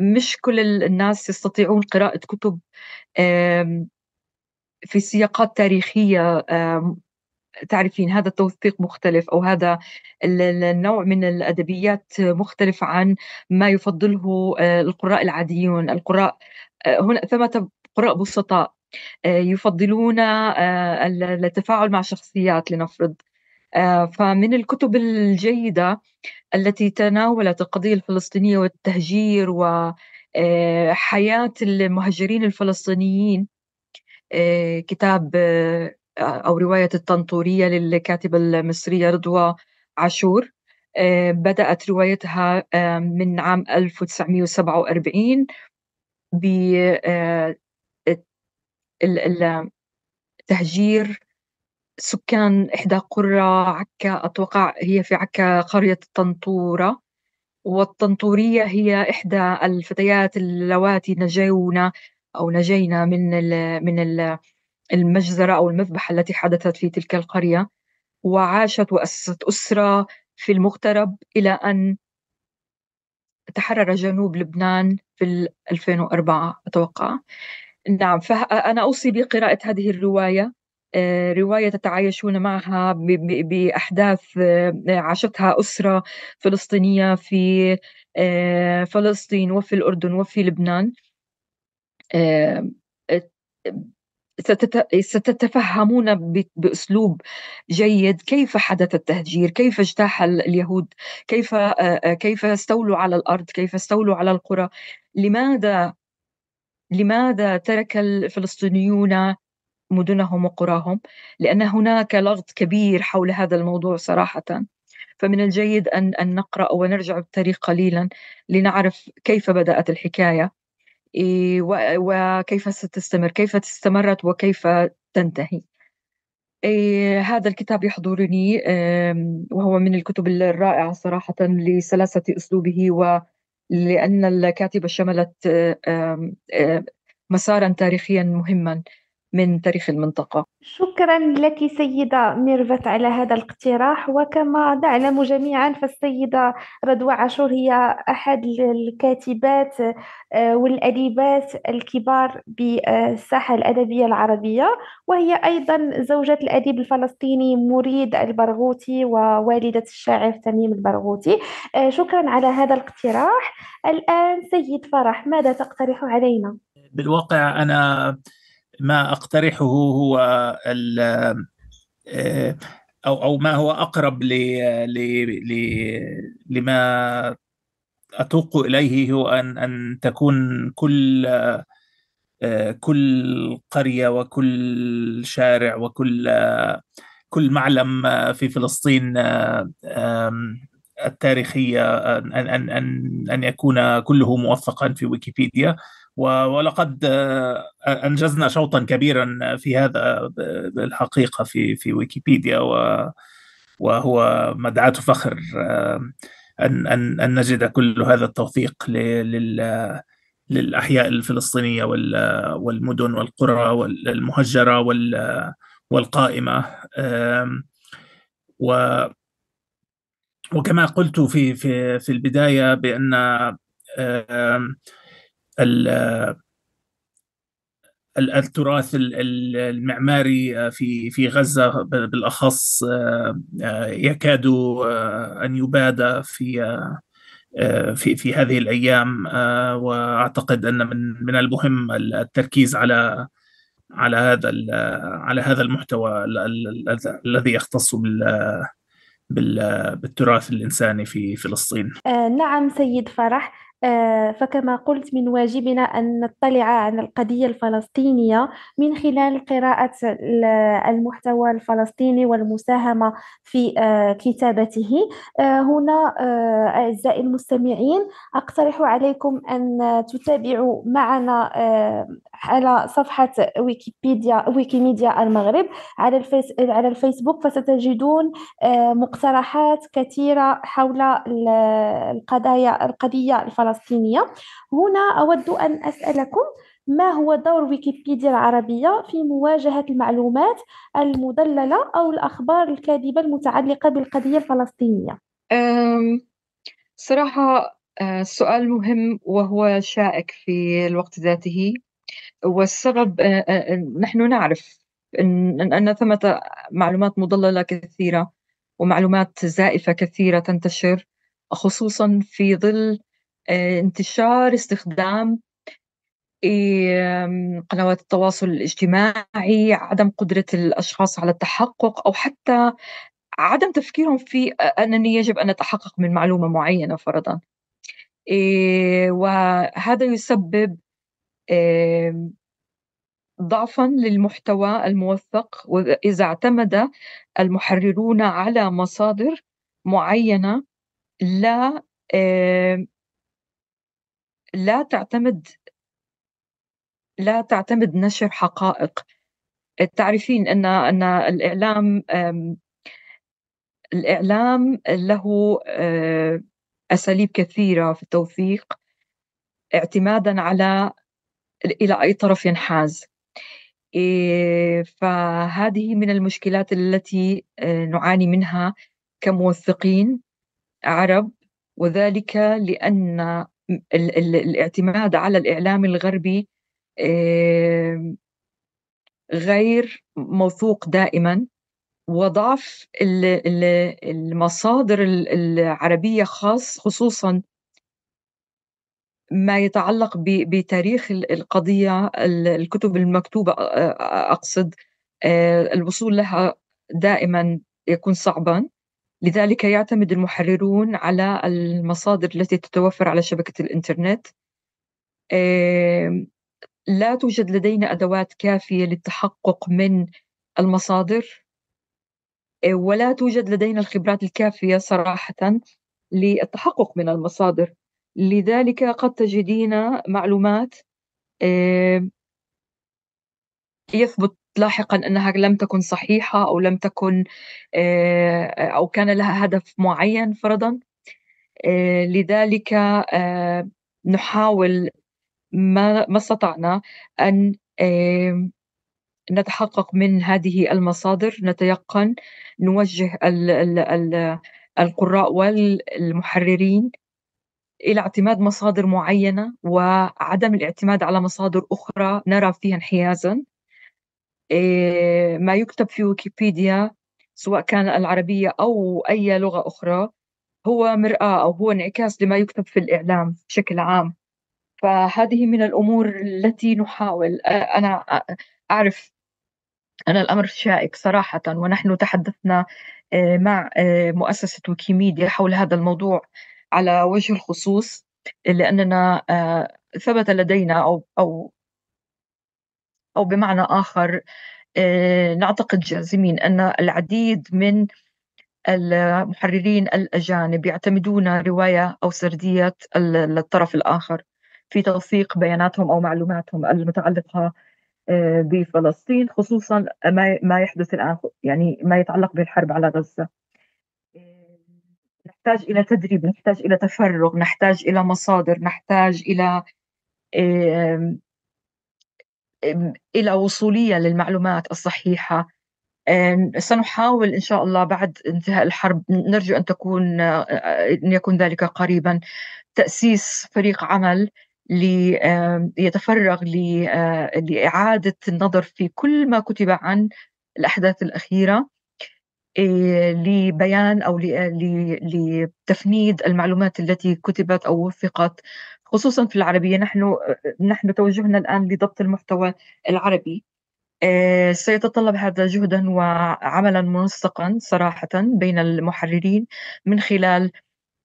مش كل الناس يستطيعون قراءة كتب في سياقات تاريخية تعرفين هذا التوثيق مختلف أو هذا النوع من الأدبيات مختلف عن ما يفضله آه، القراء العاديون. القراء آه، هنا ثمة قراء بسطاء آه، يفضلون التفاعل مع شخصيات لنفرض. فمن الكتب الجيدة التي تناولت القضية الفلسطينية والتهجير و حياة المهجرين الفلسطينيين كتاب أو رواية الطنطورية للكاتبة المصرية رضوى عاشور بدأت روايتها من عام 1947 ب تهجير سكان إحدى قرى عكا أتوقع هي في عكا قرية طنطورة والطنطورية هي إحدى الفتيات اللواتي نجونا أو نجينا من ال من ال المجزرة أو المذبحة التي حدثت في تلك القرية وعاشت وأسست أسرة في المغترب إلى أن تحرر جنوب لبنان في 2004 أتوقع. نعم فأنا أوصي بقراءة هذه الرواية. آه، رواية تتعايشون معها بأحداث آه، عاشتها أسرة فلسطينية في آه، فلسطين وفي الأردن وفي لبنان. ستتفهمون بأسلوب جيد. كيف حدث التهجير، كيف اجتاح اليهود، كيف كيف استولوا على الأرض، كيف استولوا على القرى، لماذا لماذا ترك الفلسطينيون مدنهم وقراهم؟ لأن هناك لغط كبير حول هذا الموضوع صراحة. فمن الجيد ان أن نقرأ ونرجع بالتاريخ قليلا لنعرف كيف بدأت الحكاية. وكيف ستستمر؟ كيف استمرت وكيف تنتهي؟ إيه، هذا الكتاب يحضرني وهو من الكتب الرائعة صراحة لسلاسة أسلوبه ولأن الكاتبة شملت مسارا تاريخيا مهما. من تاريخ المنطقة. شكرا لك سيدة ميرفت على هذا الاقتراح وكما نعلم جميعا فالسيدة رضوى عاشور هي أحد الكاتبات آه، والأديبات الكبار بالساحة الأدبية العربية وهي أيضا زوجة الأديب الفلسطيني مريد البرغوثي ووالدة الشاعر تميم البرغوثي. آه، شكرا على هذا الاقتراح. الآن سيد فرح ماذا تقترح علينا؟ بالواقع أنا ما أقترحه هو آه، أو أو ما هو أقرب ل لما أتوق إليه هو أن أن تكون كل آه، كل قرية وكل شارع وكل كل معلم في فلسطين التاريخية أن أن أن أن يكون كله موثقا في ويكيبيديا. ولقد آه، أنجزنا شوطا كبيرا في هذا بالحقيقة في في ويكيبيديا وهو مدعاة فخر آه، أن أن أن نجد كل هذا التوثيق للأحياء الفلسطينية والمدن والقرى والمهجرة والقائمة و وكما قلت في في في البداية بأن التراث المعماري في في غزة بالأخص يكاد أن يباد في في في هذه الأيام وأعتقد أن من من المهم التركيز على على هذا على هذا المحتوى الذي يختص بالتراث الإنساني في فلسطين. نعم سيد فرح آه، فكما قلت من واجبنا أن نطلع على القضية الفلسطينية من خلال قراءة المحتوى الفلسطيني والمساهمة في آه، كتابته. آه، هنا أعزائي المستمعين أقترح عليكم أن تتابعوا معنا على صفحة ويكيبيديا ويكيميديا المغرب على الفيس على الفيسبوك فستجدون مقترحات كثيرة حول القضايا القضية الفلسطينية. الفلسطينية هنا أود أن أسألكم ما هو دور ويكيبيديا العربية في مواجهة المعلومات المضللة أو الأخبار الكاذبة المتعلقة بالقضية الفلسطينية؟ صراحة سؤال مهم وهو شائك في الوقت ذاته والسبب نحن نعرف أن, أن ثمة معلومات مضللة كثيرة ومعلومات زائفة كثيرة تنتشر خصوصا في ظل انتشار استخدام قنوات التواصل الاجتماعي عدم قدرة الأشخاص على التحقق أو حتى عدم تفكيرهم في أنني يجب أن أتحقق من معلومة معينة فرضا. وهذا يسبب ضعفا للمحتوى الموثق وإذا اعتمد المحررون على مصادر معينة لا لا تعتمد لا تعتمد نشر حقائق. تعرفين أن أن الإعلام الإعلام له أساليب كثيرة في التوثيق اعتمادا على إلى أي طرف ينحاز. إيه، فهذه من المشكلات التي آه، نعاني منها كموثقين عرب وذلك لأن الاعتماد على الإعلام الغربي غير موثوق دائما. وضعف المصادر العربية خاص خصوصا ما يتعلق بتاريخ القضية الكتب المكتوبة أقصد الوصول لها دائما يكون صعبا. لذلك يعتمد المحررون على المصادر التي تتوفر على شبكة الإنترنت. لا توجد لدينا أدوات كافية للتحقق من المصادر ولا توجد لدينا الخبرات الكافية صراحة للتحقق من المصادر. لذلك قد تجدين معلومات يثبت لاحقا أنها لم تكن صحيحة أو لم تكن أو كان لها هدف معين فرضا. لذلك نحاول ما ما استطعنا أن نتحقق من هذه المصادر. نتيقن نوجه القراء والمحررين إلى اعتماد مصادر معينة وعدم الاعتماد على مصادر أخرى نرى فيها انحيازا. ما يكتب في ويكيبيديا سواء كان العربية أو أي لغة أخرى هو مرآة أو هو انعكاس لما يكتب في الإعلام بشكل عام. فهذه من الأمور التي نحاول. أنا أعرف أنا الأمر شائك صراحة ونحن تحدثنا مع مؤسسة ويكيميديا حول هذا الموضوع على وجه الخصوص لأننا آه، ثبت لدينا أو أو أو بمعنى آخر آه، نعتقد جازمين أن العديد من المحررين الأجانب يعتمدون رواية أو سردية الطرف الآخر في توثيق بياناتهم أو معلوماتهم المتعلقة آه، بفلسطين خصوصا ما يحدث الآن يعني ما يتعلق بالحرب على غزة. نحتاج إلى تدريب نحتاج إلى تفرغ نحتاج إلى مصادر نحتاج إلى إلى وصولية للمعلومات الصحيحة. سنحاول إن شاء الله بعد انتهاء الحرب نرجو أن تكون أن يكون ذلك قريبا تأسيس فريق عمل ليتفرغ لإعادة النظر في كل ما كتب عن الأحداث الأخيرة إيه، لبيان أو لتفنيد المعلومات التي كتبت أو وثقت خصوصا في العربية نحن نحن توجهنا الآن لضبط المحتوى العربي. إيه، سيتطلب هذا جهدا وعملا منسقا صراحة بين المحررين من خلال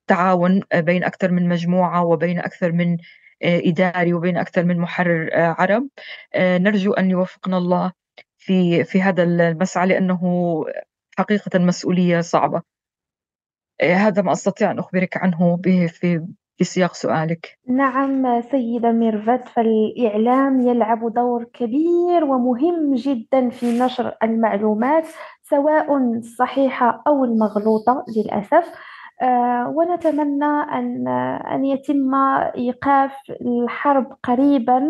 تعاون بين أكثر من مجموعة وبين أكثر من إيه، إداري وبين أكثر من محرر عرب. نرجو أن يوفقنا الله في في هذا المسعى لأنه حقيقة مسؤولية صعبة. هذا ما أستطيع أن أخبرك عنه في في سياق سؤالك. نعم سيدة ميرفت فالإعلام يلعب دور كبير ومهم جدا في نشر المعلومات سواء الصحيحة أو المغلوطة للأسف. آه، ونتمنى أن أن يتم إيقاف الحرب قريبا.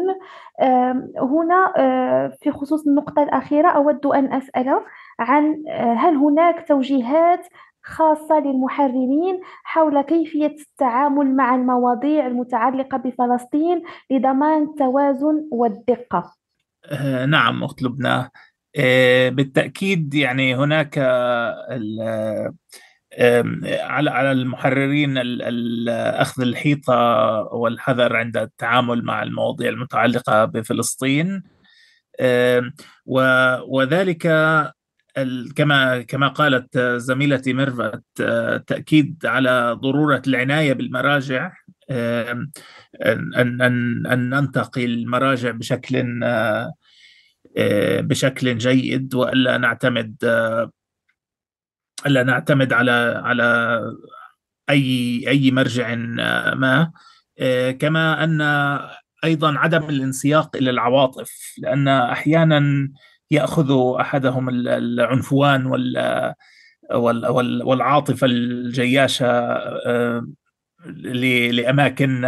هنا آه، في خصوص النقطة الأخيرة أود أن أسأل عن آه، هل هناك توجيهات خاصة للمحررين حول كيفية التعامل مع المواضيع المتعلقة بفلسطين لضمان التوازن والدقة. نعم أخت لبنى. بالتأكيد يعني هناك على على المحررين أخذ الحيطة والحذر عند التعامل مع المواضيع المتعلقة بفلسطين. وذلك كما كما قالت زميلتي ميرفت تأكيد على ضرورة العناية بالمراجع أن أن أن ننتقي المراجع بشكل بشكل جيد وألا نعتمد ألا نعتمد على على أي أي مرجع ما كما أن أيضا عدم الانسياق إلى العواطف لأن أحيانا يأخذ أحدهم العنفوان وال والعاطفة الجياشة آه، لأماكن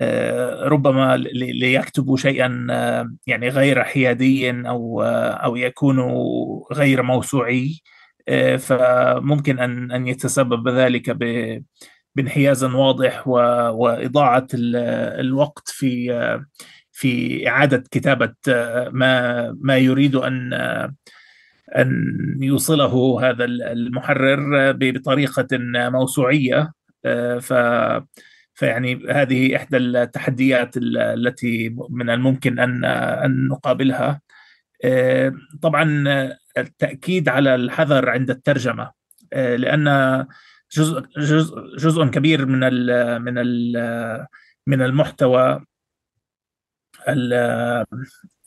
آه، ربما ليكتبوا شيئا آه، يعني غير حيادي أو أو يكون غير موسوعي فممكن ان أن يتسبب ذلك بانحياز واضح وإضاعة الوقت في في إعادة كتابة ما ما يريد أن أن يوصله هذا المحرر بطريقة موسوعية. ف فيعني هذه إحدى التحديات التي من الممكن أن أن نقابلها. طبعا التأكيد على الحذر عند الترجمة لأن جزء جزء جزء كبير من من من المحتوى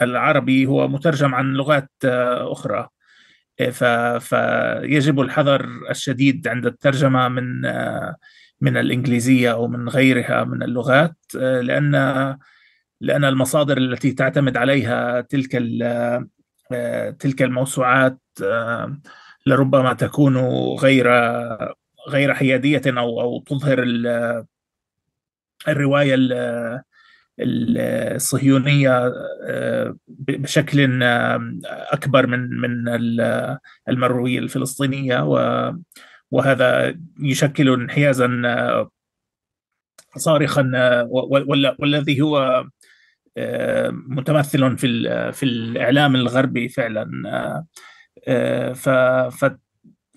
العربي هو مترجم عن لغات آه، أخرى. فيجب الحذر الشديد عند الترجمة من آه، من الإنجليزية أو من غيرها من اللغات آه، لأن لأن المصادر التي تعتمد عليها تلك تلك الموسوعات لربما تكون غير غير حيادية أو أو تظهر الرواية الصهيونية آه، بشكل آه، أكبر من من المروية الفلسطينية وهذا يشكل انحيازا آه، صارخا والذي هو متمثل في في الإعلام الغربي فعلا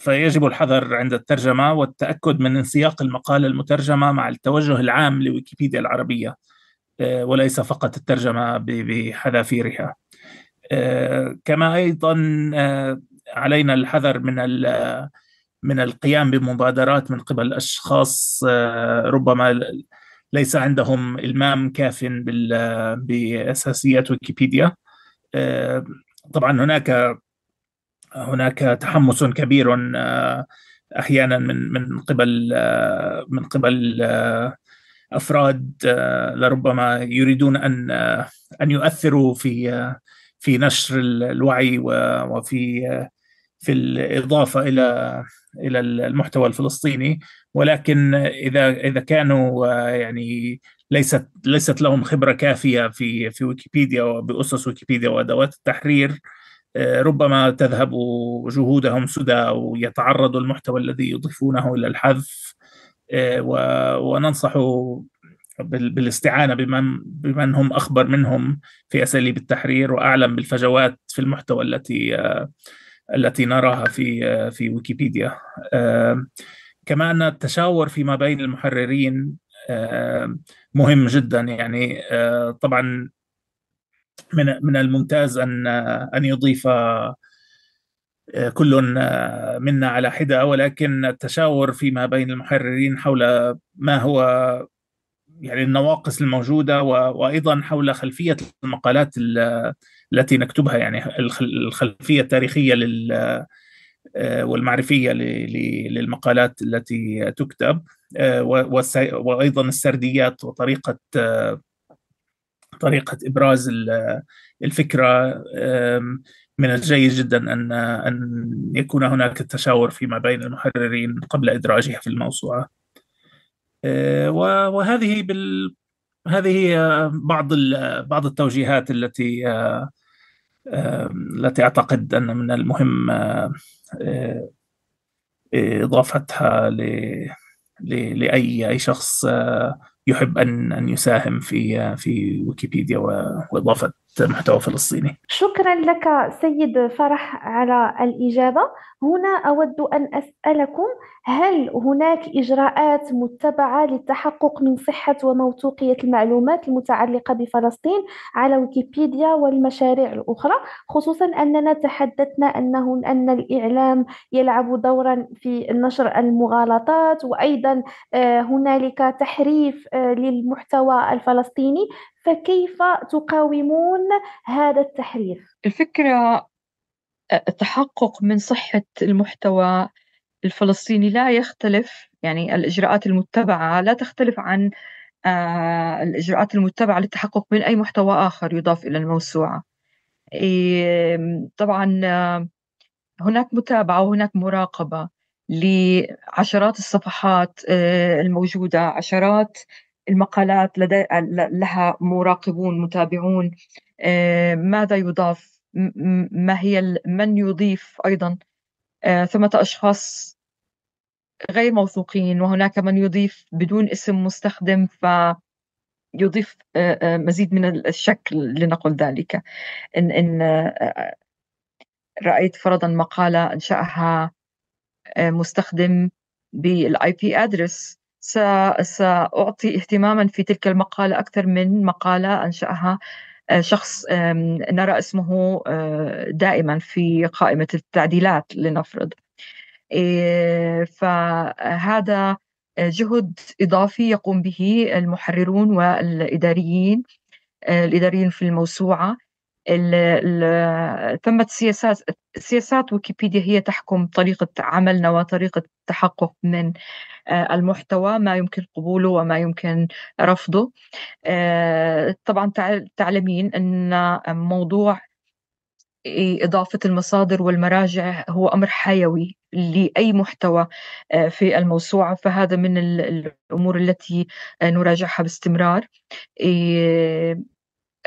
فيجب الحذر عند الترجمة والتأكد من انسياق المقاله المترجمة مع التوجه العام لويكيبيديا العربية. آه، وليس فقط الترجمة بحذافيرها. آه، كما أيضا آه، علينا الحذر من من القيام بمبادرات من قبل أشخاص ربما ليس عندهم إلمام كاف بأساسيات ويكيبيديا. طبعا هناك هناك تحمس كبير أحيانا من من قبل من قبل أفراد آه، لربما يريدون أن آه، أن يؤثروا في آه، في نشر الوعي وفي في الإضافة إلى إلى المحتوى الفلسطيني. ولكن إذا إذا كانوا يعني ليست ليست لهم خبرة كافية في في ويكيبيديا وباسس ويكيبيديا وأدوات التحرير ربما تذهب جهودهم سدى أو يتعرضوا المحتوى الذي يضيفونه إلى الحذف. وننصح بالاستعانة بمن بمن هم أخبر منهم في أساليب التحرير وأعلم بالفجوات في المحتوى التي التي نراها في في ويكيبيديا. كما أن التشاور فيما بين المحررين مهم جدا. يعني طبعا من من الممتاز ان أن يضيف كل منا على حدة ولكن التشاور فيما بين المحررين حول ما هو يعني النواقص الموجودة وأيضا حول خلفية المقالات التي نكتبها يعني الخلفية التاريخية لل والمعرفية للمقالات التي تكتب وأيضا السرديات وطريقة طريقة إبراز الفكرة من الجيد جدا ان أن يكون هناك تشاور فيما بين المحررين قبل ادراجها في الموسوعة. آه، وهذه بال هذه بعض بعض التوجيهات التي آه، آه، التي أعتقد أن من المهم إضافتها لاي اي شخص يحب ان أن يساهم في في ويكيبيديا وإضافة محتوى فلسطيني. شكرا لك سيد فرح على الإجابة. هنا أود أن أسألكم هل هناك إجراءات متبعة للتحقق من صحة وموثوقية المعلومات المتعلقة بفلسطين على ويكيبيديا والمشاريع الأخرى خصوصا أننا تحدثنا أنه أن الإعلام يلعب دورا في نشر المغالطات وأيضا آه، هنالك تحريف آه، للمحتوى الفلسطيني فكيف تقاومون هذا التحريف؟ الفكرة التحقق من صحة المحتوى الفلسطيني لا يختلف يعني الإجراءات المتبعة لا تختلف عن آه، الإجراءات المتبعة للتحقق من أي محتوى آخر يضاف إلى الموسوعة. طبعا آه، هناك متابعة وهناك مراقبة لعشرات الصفحات آه، الموجودة عشرات المقالات لدي لها مراقبون متابعون ماذا يضاف ما هي من يضيف أيضا. ثمة أشخاص غير موثوقين وهناك من يضيف بدون اسم مستخدم فيضيف مزيد من الشك لنقل ذلك. إن إن رأيت فرضا مقالة أنشأها مستخدم بالاي بي ادرس سأعطي اهتماما في تلك المقالة أكثر من مقالة أنشأها. شخص نرى اسمه دائما في قائمة التعديلات لنفرض. إيه، فهذا جهد إضافي يقوم به المحررون والإداريين الإداريين في الموسوعة. ثمة سياسات سياسات ويكيبيديا هي تحكم طريقة عملنا وطريقة التحقق من المحتوى ما يمكن قبوله وما يمكن رفضه. طبعا تعلمين أن موضوع إضافة المصادر والمراجع هو أمر حيوي لأي محتوى آه، في الموسوعة. فهذا من الأمور التي نراجعها باستمرار.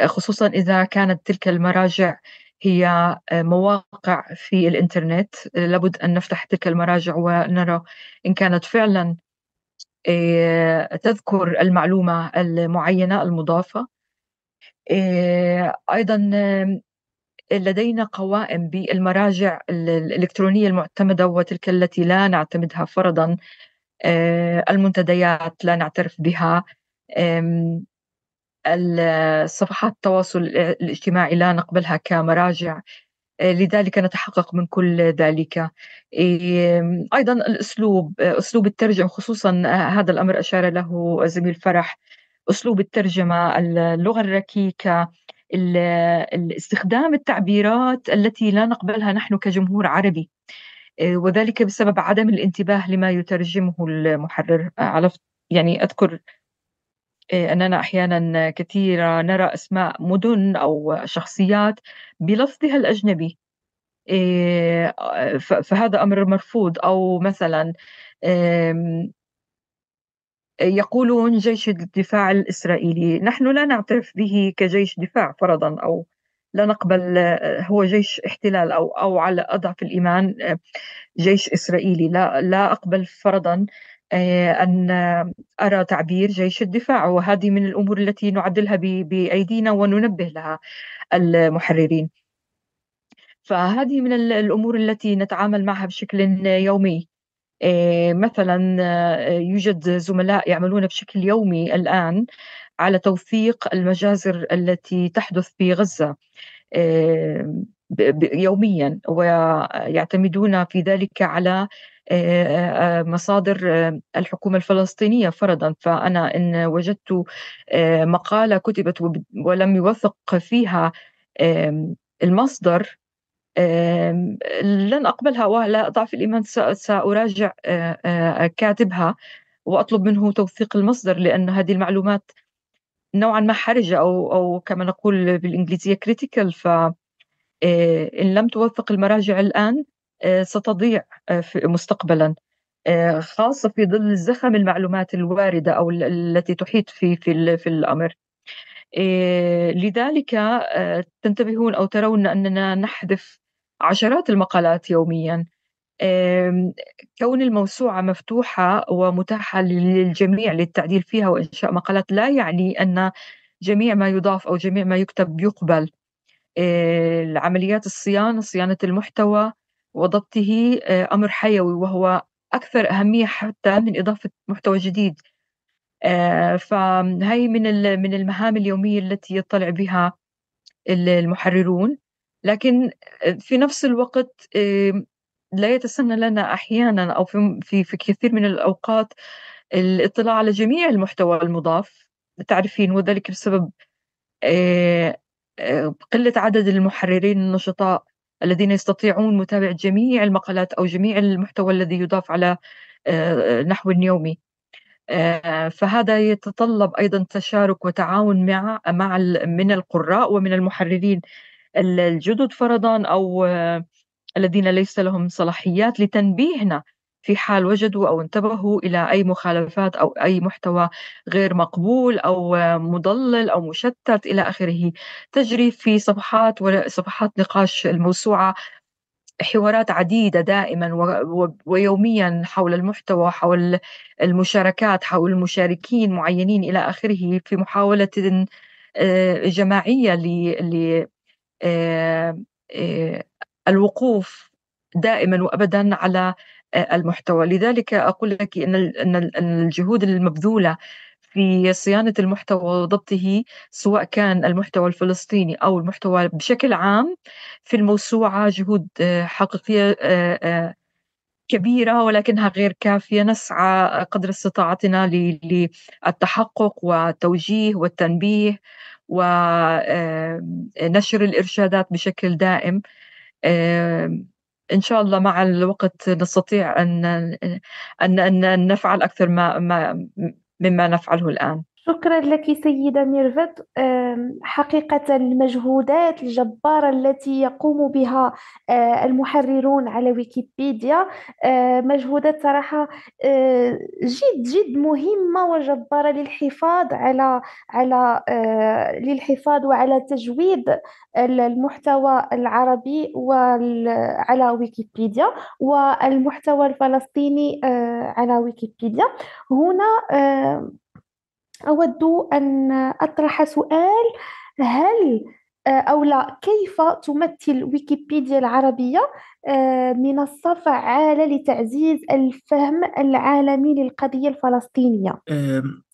خصوصا إذا كانت تلك المراجع هي آه، مواقع في الإنترنت لابد أن نفتح تلك المراجع ونرى إن كانت فعلا آه، تذكر المعلومة المعينة المضافة. أيضا لدينا قوائم بالمراجع الإلكترونية المعتمدة وتلك التي لا نعتمدها فرضا آه، المنتديات لا نعترف بها. صفحات التواصل الاجتماعي لا نقبلها كمراجع. آه، لذلك نتحقق من كل ذلك. أيضا الأسلوب أسلوب الترجمة خصوصا هذا الأمر أشار له زميل فرح أسلوب الترجمة اللغة الركيكة استخدام التعبيرات التي لا نقبلها نحن كجمهور عربي. آه، وذلك بسبب عدم الانتباه لما يترجمه المحرر. على يعني أذكر آه، أننا أحيانا كثيرة نرى أسماء مدن أو شخصيات بلفظها الأجنبي. آه، فهذا أمر مرفوض. أو مثلا يقولون جيش الدفاع الإسرائيلي. نحن لا نعترف به كجيش دفاع فرضا أو لا نقبل هو جيش احتلال أو أو على أضعف الإيمان جيش إسرائيلي. لا لا أقبل فرضا. آه، أن أرى تعبير جيش الدفاع وهذه من الأمور التي نعدلها بأيدينا وننبه لها المحررين. فهذه من الأمور التي نتعامل معها بشكل يومي. آه، مثلا آه، يوجد زملاء يعملون بشكل يومي الآن على توثيق المجازر التي تحدث في غزة. آه، يوميا ويعتمدون في ذلك على مصادر الحكومة الفلسطينية فرضا. فأنا إن وجدت مقالة كتبت ولم يوثق فيها المصدر لن أقبلها ولا ضعف الإيمان سأراجع كاتبها وأطلب منه توثيق المصدر لأن هذه المعلومات نوعا ما حرجة أو, أو كما نقول بالإنجليزية كريتيكال ف إن لم توثق المراجع الآن ستضيع مستقبلا. خاصة في ظل زخم المعلومات الواردة أو التي تحيط في في, في الأمر. لذلك تنتبهون أو ترون أننا نحذف عشرات المقالات يوميا. كون الموسوعة مفتوحة ومتاحة للجميع للتعديل فيها وإنشاء مقالات لا يعني أن جميع ما يضاف أو جميع ما يكتب يقبل. عمليات الصيانة صيانة المحتوى وضبطه أمر حيوي وهو أكثر أهمية حتى من إضافة محتوى جديد. فهي من من المهام اليومية التي يطلع بها المحررون. لكن في نفس الوقت لا يتسنى لنا أحيانا أو في في كثير من الأوقات الاطلاع على جميع المحتوى المضاف تعرفين وذلك بسبب قلة عدد المحررين النشطاء. الذين يستطيعون متابعة جميع المقالات أو جميع المحتوى الذي يضاف على نحو يومي فهذا يتطلب أيضا تشارك وتعاون مع مع من القراء ومن المحررين. الجدد فرضا أو الذين ليس لهم صلاحيات لتنبيهنا في حال وجدوا أو انتبهوا إلى أي مخالفات أو أي محتوى غير مقبول أو مضلل أو مشتت إلى آخره. تجري في صفحات صفحات نقاش الموسوعة حوارات عديدة دائما ويوميا حول المحتوى حول المشاركات حول المشاركين معينين إلى آخره في محاولة آه، جماعية ل آه، آه، الوقوف دائما وابدا على المحتوى. لذلك أقول لك إن الجهود المبذولة في صيانة المحتوى وضبطه سواء كان المحتوى الفلسطيني أو المحتوى بشكل عام في الموسوعة جهود حقيقية كبيرة ولكنها غير كافية. نسعى قدر استطاعتنا للتحقق والتوجيه والتنبيه ونشر الإرشادات بشكل دائم. إن شاء الله مع الوقت نستطيع أن أن أن نفعل أكثر ما مما نفعله الآن. شكرا لك سيدة ميرفت. حقيقة المجهودات الجبارة التي يقوم بها آه، المحررون على ويكيبيديا آه، مجهودات صراحة آه، جد جد مهمة وجبارة للحفاظ على على للحفاظ وعلى تجويد المحتوى العربي على ويكيبيديا والمحتوى الفلسطيني على ويكيبيديا. هنا أود أن أطرح سؤال. هل أو لا كيف تمثل ويكيبيديا العربية؟ منصة فعالة لتعزيز الفهم العالمي للقضية الفلسطينية؟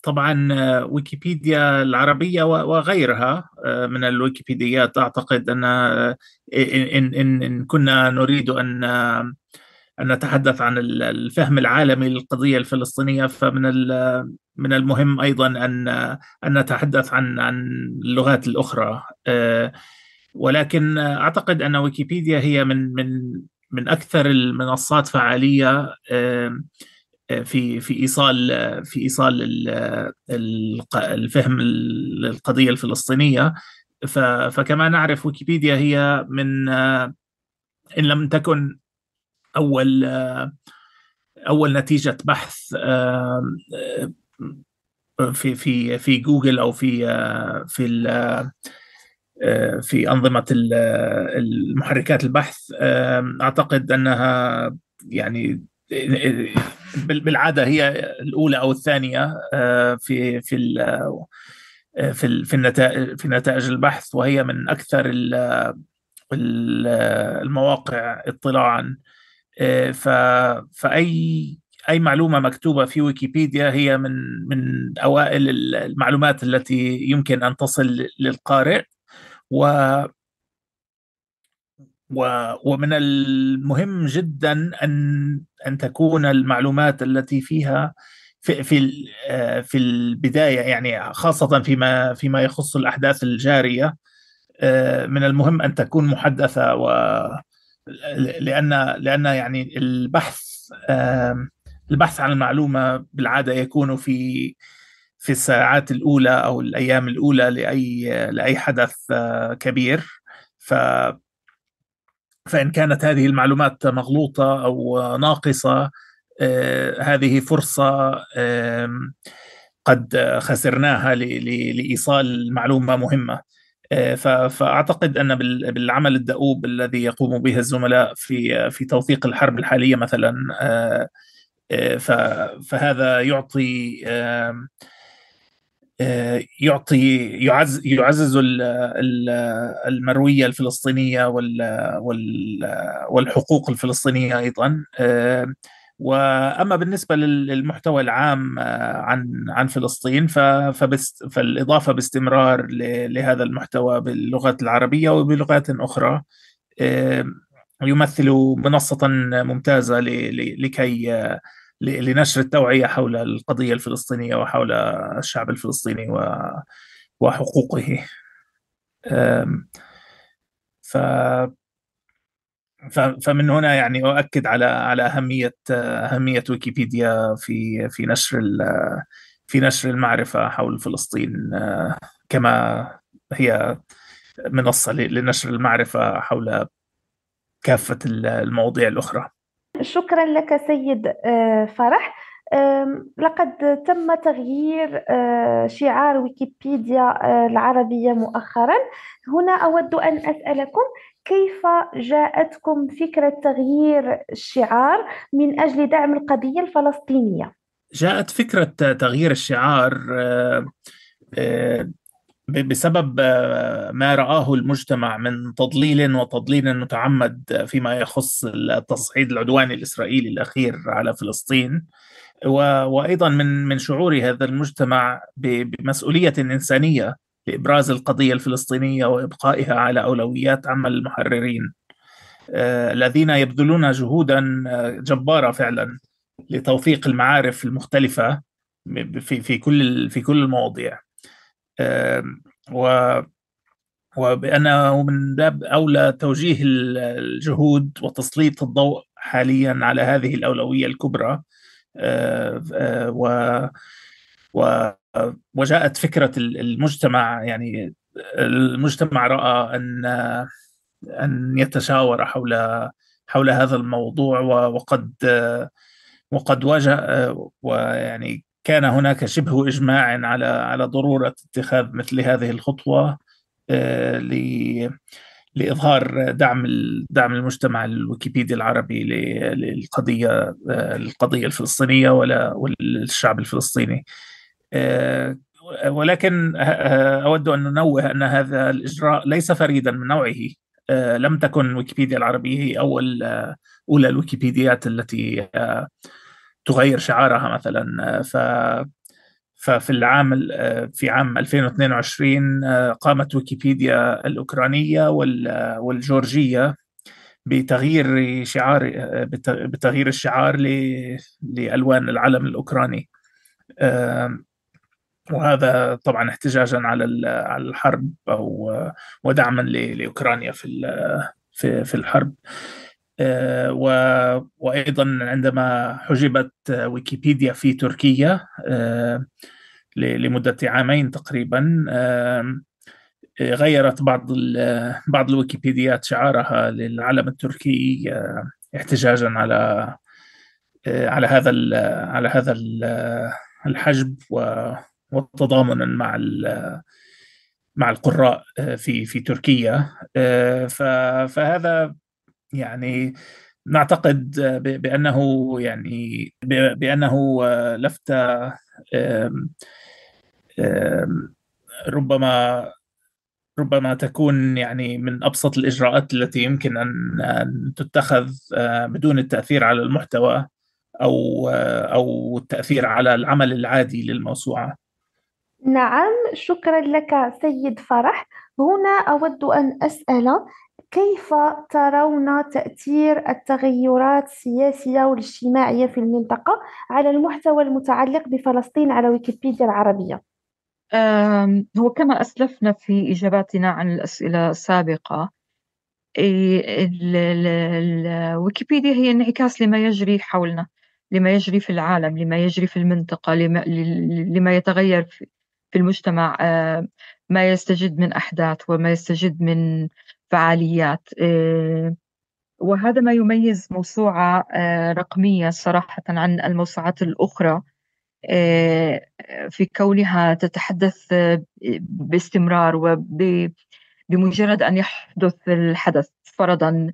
طبعا ويكيبيديا العربية وغيرها من الويكيبيديات. أعتقد أن إن, إن, إن كنا نريد أن أن نتحدث عن الفهم العالمي للقضية الفلسطينية فمن من المهم أيضا أن أن نتحدث عن عن اللغات الأخرى. آه، ولكن أعتقد أن ويكيبيديا هي من من من أكثر المنصات فعالية آه، في في ايصال في إيصال الفهم للقضية الفلسطينية. فكما نعرف ويكيبيديا هي من آه، إن لم تكن أول أول نتيجة بحث في في في جوجل أو في في في أنظمة المحركات البحث أعتقد أنها يعني بالعادة هي الأولى أو الثانية في في في في النتائج في نتائج البحث وهي من أكثر المواقع اطلاعا فأي أي معلومة مكتوبة في ويكيبيديا هي من من أوائل المعلومات التي يمكن أن تصل للقارئ و ومن المهم جدا أن أن تكون المعلومات التي فيها في في في البداية يعني خاصة فيما فيما يخص الأحداث الجارية من المهم أن تكون محدثة و لأن لأن يعني البحث البحث عن المعلومة بالعادة يكون في في الساعات الأولى أو الأيام الأولى لأي لأي حدث كبير. ف فإن كانت هذه المعلومات مغلوطة أو ناقصة هذه فرصة قد خسرناها لإيصال معلومه مهمة. فأعتقد أن بالعمل الدؤوب الذي يقوم به الزملاء في في توثيق الحرب الحالية مثلا فهذا يعطي يعطي يعز يعزز المروية الفلسطينية والحقوق الفلسطينية أيضا وأما بالنسبة للمحتوى العام عن عن فلسطين فالإضافة باستمرار لهذا المحتوى باللغات العربية وبلغات أخرى يمثل منصة ممتازة لكي لنشر التوعية حول القضية الفلسطينية وحول الشعب الفلسطيني وحقوقه. ف فمن هنا يعني أؤكد على على أهمية أهمية ويكيبيديا في في نشر في نشر المعرفة حول فلسطين كما هي منصة لنشر المعرفة حول كافة المواضيع الأخرى. شكرا لك سيد آه، فرح لقد تم تغيير آه، شعار ويكيبيديا آه، العربية مؤخرا هنا أود أن أسألكم كيف جاءتكم فكرة تغيير الشعار من أجل دعم القضية الفلسطينية؟ جاءت فكرة تغيير الشعار بسبب ما رآه المجتمع من تضليل وتضليل متعمد فيما يخص التصعيد العدواني الإسرائيلي الأخير على فلسطين وأيضا من من شعور هذا المجتمع بمسؤولية إنسانية لإبراز القضية الفلسطينية وإبقائها على أولويات عمل المحررين. آه، الذين يبذلون جهودا آه، جبارة فعلا لتوثيق المعارف المختلفة في في كل في كل المواضيع. وبأنه من باب أولى توجيه الجهود وتسليط الضوء حاليا على هذه الأولوية الكبرى. آه، و وجاءت فكرة المجتمع يعني المجتمع رأى أن أن يتشاور حول حول هذا الموضوع وقد وقد واجه ويعني كان هناك شبه إجماع على على ضرورة اتخاذ مثل هذه الخطوة آه، لإظهار دعم دعم المجتمع الويكيبيدي العربي للقضية القضية الفلسطينية وللشعب الفلسطيني. آه، ولكن أود أن ننوه أن هذا الإجراء ليس فريدا من نوعه. آه، لم تكن ويكيبيديا العربية هي أول أولى الويكيبيديات التي تغير شعارها مثلا. ف ففي العام في عام 2022 آه، قامت ويكيبيديا الأوكرانية والجورجية بتغيير شعار آه، بتغيير الشعار لألوان العلم الأوكراني. وهذا طبعا احتجاجا على على الحرب أو ودعما لأوكرانيا في في في الحرب. آه، وأيضا عندما حجبت ويكيبيديا في تركيا آه، لمدة عامين تقريبا غيرت بعض بعض الويكيبيديات شعارها للعلم التركي آه، احتجاجا على على هذا على هذا الحجب. وتضامنا مع مع القراء في في تركيا فهذا يعني نعتقد بأنه يعني بأنه لفته ربما ربما تكون يعني من أبسط الإجراءات التي يمكن أن أن تتخذ بدون التأثير على المحتوى أو أو التأثير على العمل العادي للموسوعة. نعم شكرا لك سيد فرح هنا أود أن أسأل كيف ترون تأثير التغيرات السياسية والاجتماعية في المنطقة على المحتوى المتعلق بفلسطين على ويكيبيديا العربية؟ هو كما أسلفنا في إجاباتنا عن الأسئلة السابقة ويكيبيديا هي انعكاس لما يجري حولنا لما يجري في العالم لما يجري في المنطقة لما, لما يتغير في المجتمع ما يستجد من أحداث وما يستجد من فعاليات آه، وهذا ما يميز موسوعة آه، رقمية صراحة عن الموسوعات الأخرى آه، في كونها تتحدث باستمرار وبمجرد أن يحدث الحدث فرضا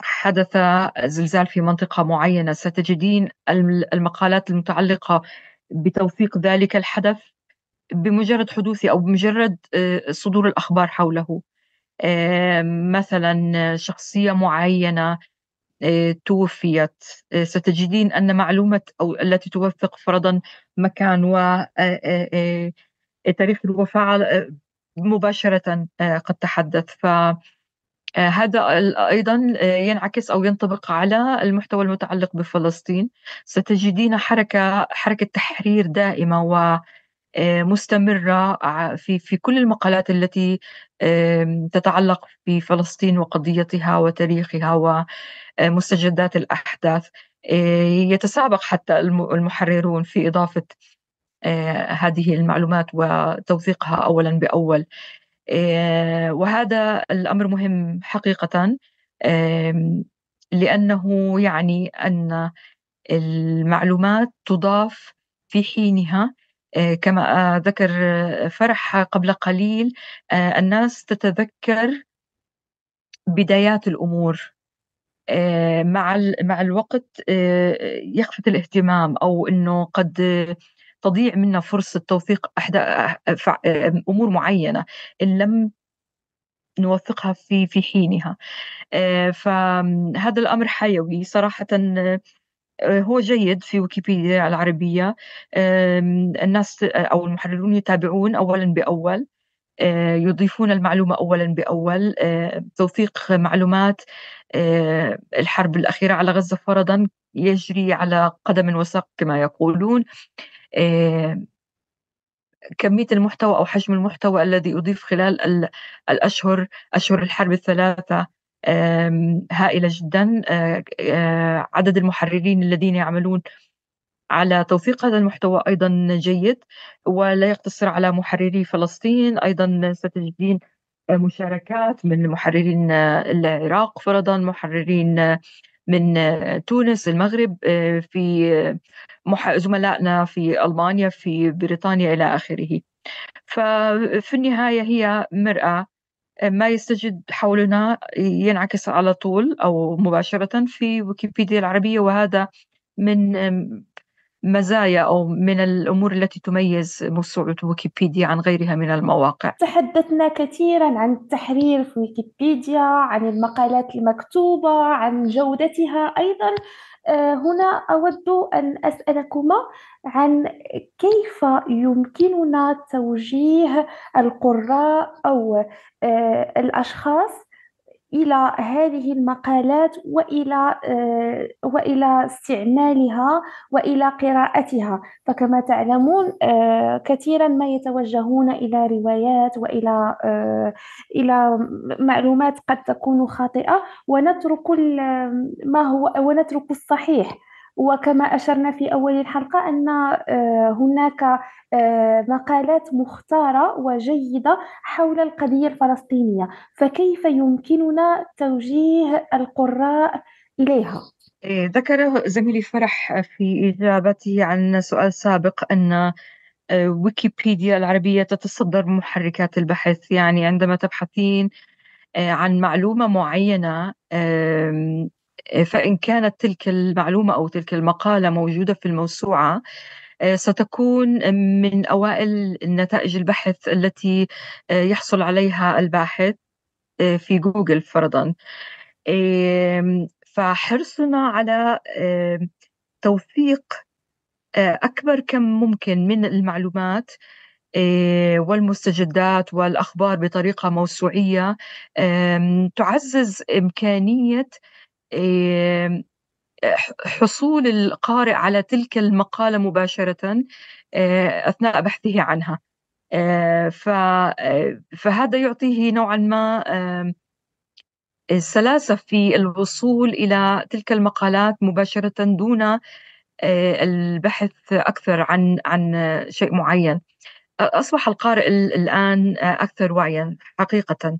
حدث زلزال في منطقة معينة ستجدين المقالات المتعلقة بتوثيق ذلك الحدث بمجرد حدوثه أو بمجرد آه، صدور الأخبار حوله. آه، مثلا شخصية معينة توفيت. ستجدين أن معلومة أو التي توثق فرضا مكان و تاريخ الوفاة مباشرة قد تحدث. ف هذا أيضا ينعكس أو ينطبق على المحتوى المتعلق بفلسطين. ستجدين حركة حركة تحرير دائمة و مستمرة في في كل المقالات التي تتعلق بفلسطين وقضيتها وتاريخها ومستجدات الأحداث. يتسابق حتى المحررون في إضافة هذه المعلومات وتوثيقها أولا بأول. وهذا الأمر مهم حقيقة لأنه يعني أن المعلومات تضاف في حينها. كما ذكر فرح قبل قليل الناس تتذكر بدايات الأمور مع مع الوقت يخفت الاهتمام أو إنه قد تضيع منا فرصة توثيق أمور معينة إن لم نوثقها في في حينها. فهذا الأمر حيوي صراحة آه، هو جيد في ويكيبيديا العربية. الناس أو المحررون يتابعون أولا بأول. آه، يضيفون المعلومة أولا بأول. آه، توثيق معلومات الحرب الأخيرة على غزة فرضا يجري على قدم وساق كما يقولون. كمية المحتوى أو حجم المحتوى الذي أضيف خلال الأشهر أشهر الحرب الثلاثة هائلة جدا. آه، آه، عدد المحررين الذين يعملون على توثيق هذا المحتوى أيضا جيد ولا يقتصر على محرري فلسطين. أيضا ستجدين مشاركات من محررين العراق فرضا محررين من تونس المغرب آه، في زملائنا في ألمانيا في بريطانيا إلى آخره. ففي النهاية هي مرأة ما يستجد حولنا ينعكس على طول أو مباشرة في ويكيبيديا العربية وهذا من مزايا أو من الأمور التي تميز موسوعة ويكيبيديا عن غيرها من المواقع؟ تحدثنا كثيرا عن التحرير في ويكيبيديا عن المقالات المكتوبة عن جودتها أيضا. آه، هنا أود أن أسألكما عن كيف يمكننا توجيه القراء أو آه، الأشخاص إلى هذه المقالات وإلى آه، وإلى استعمالها وإلى قراءتها. فكما تعلمون آه، كثيرا ما يتوجهون إلى روايات وإلى آه، إلى معلومات قد تكون خاطئة ونترك ما هو ونترك الصحيح. وكما أشرنا في أول الحلقة أن هناك مقالات مختارة وجيدة حول القضية الفلسطينية فكيف يمكننا توجيه القراء إليها؟ إيه، ذكر زميلي فرح في إجابته عن سؤال سابق أن آه، ويكيبيديا العربية تتصدر محركات البحث يعني عندما تبحثين آه، عن معلومة معينة فإن كانت تلك المعلومة أو تلك المقالة موجودة في الموسوعة آه، ستكون من أوائل نتائج البحث التي آه، يحصل عليها الباحث آه، في جوجل فرضا. فحرصنا على توثيق أكبر كم ممكن من المعلومات والمستجدات والأخبار بطريقة موسوعية تعزز إمكانية حصول القارئ على تلك المقالة مباشرة آه، أثناء بحثه عنها. آه، آه، فهذا يعطيه نوعا ما سلاسة في الوصول إلى تلك المقالات مباشرة دون البحث أكثر عن عن شيء معين. أصبح القارئ الآن أكثر وعيا حقيقة.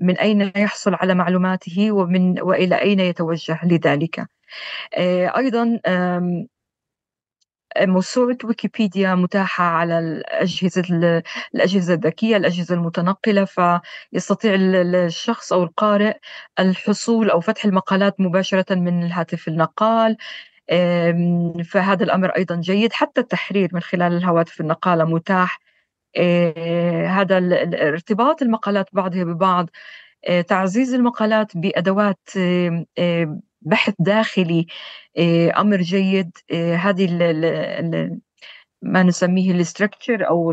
من أين يحصل على معلوماته ومن وإلى أين يتوجه لذلك. أيضا موسوعة ويكيبيديا متاحة على الأجهزة الأجهزة الذكية الأجهزة المتنقلة فيستطيع الشخص أو القارئ الحصول أو فتح المقالات مباشرة من الهاتف النقال. فهذا الأمر أيضا جيد. حتى التحرير من خلال الهواتف النقالة متاح. آه، هذا ارتباط المقالات بعضها ببعض تعزيز المقالات بأدوات بحث داخلي أمر جيد هذه ما نسميه الاستركتشر أو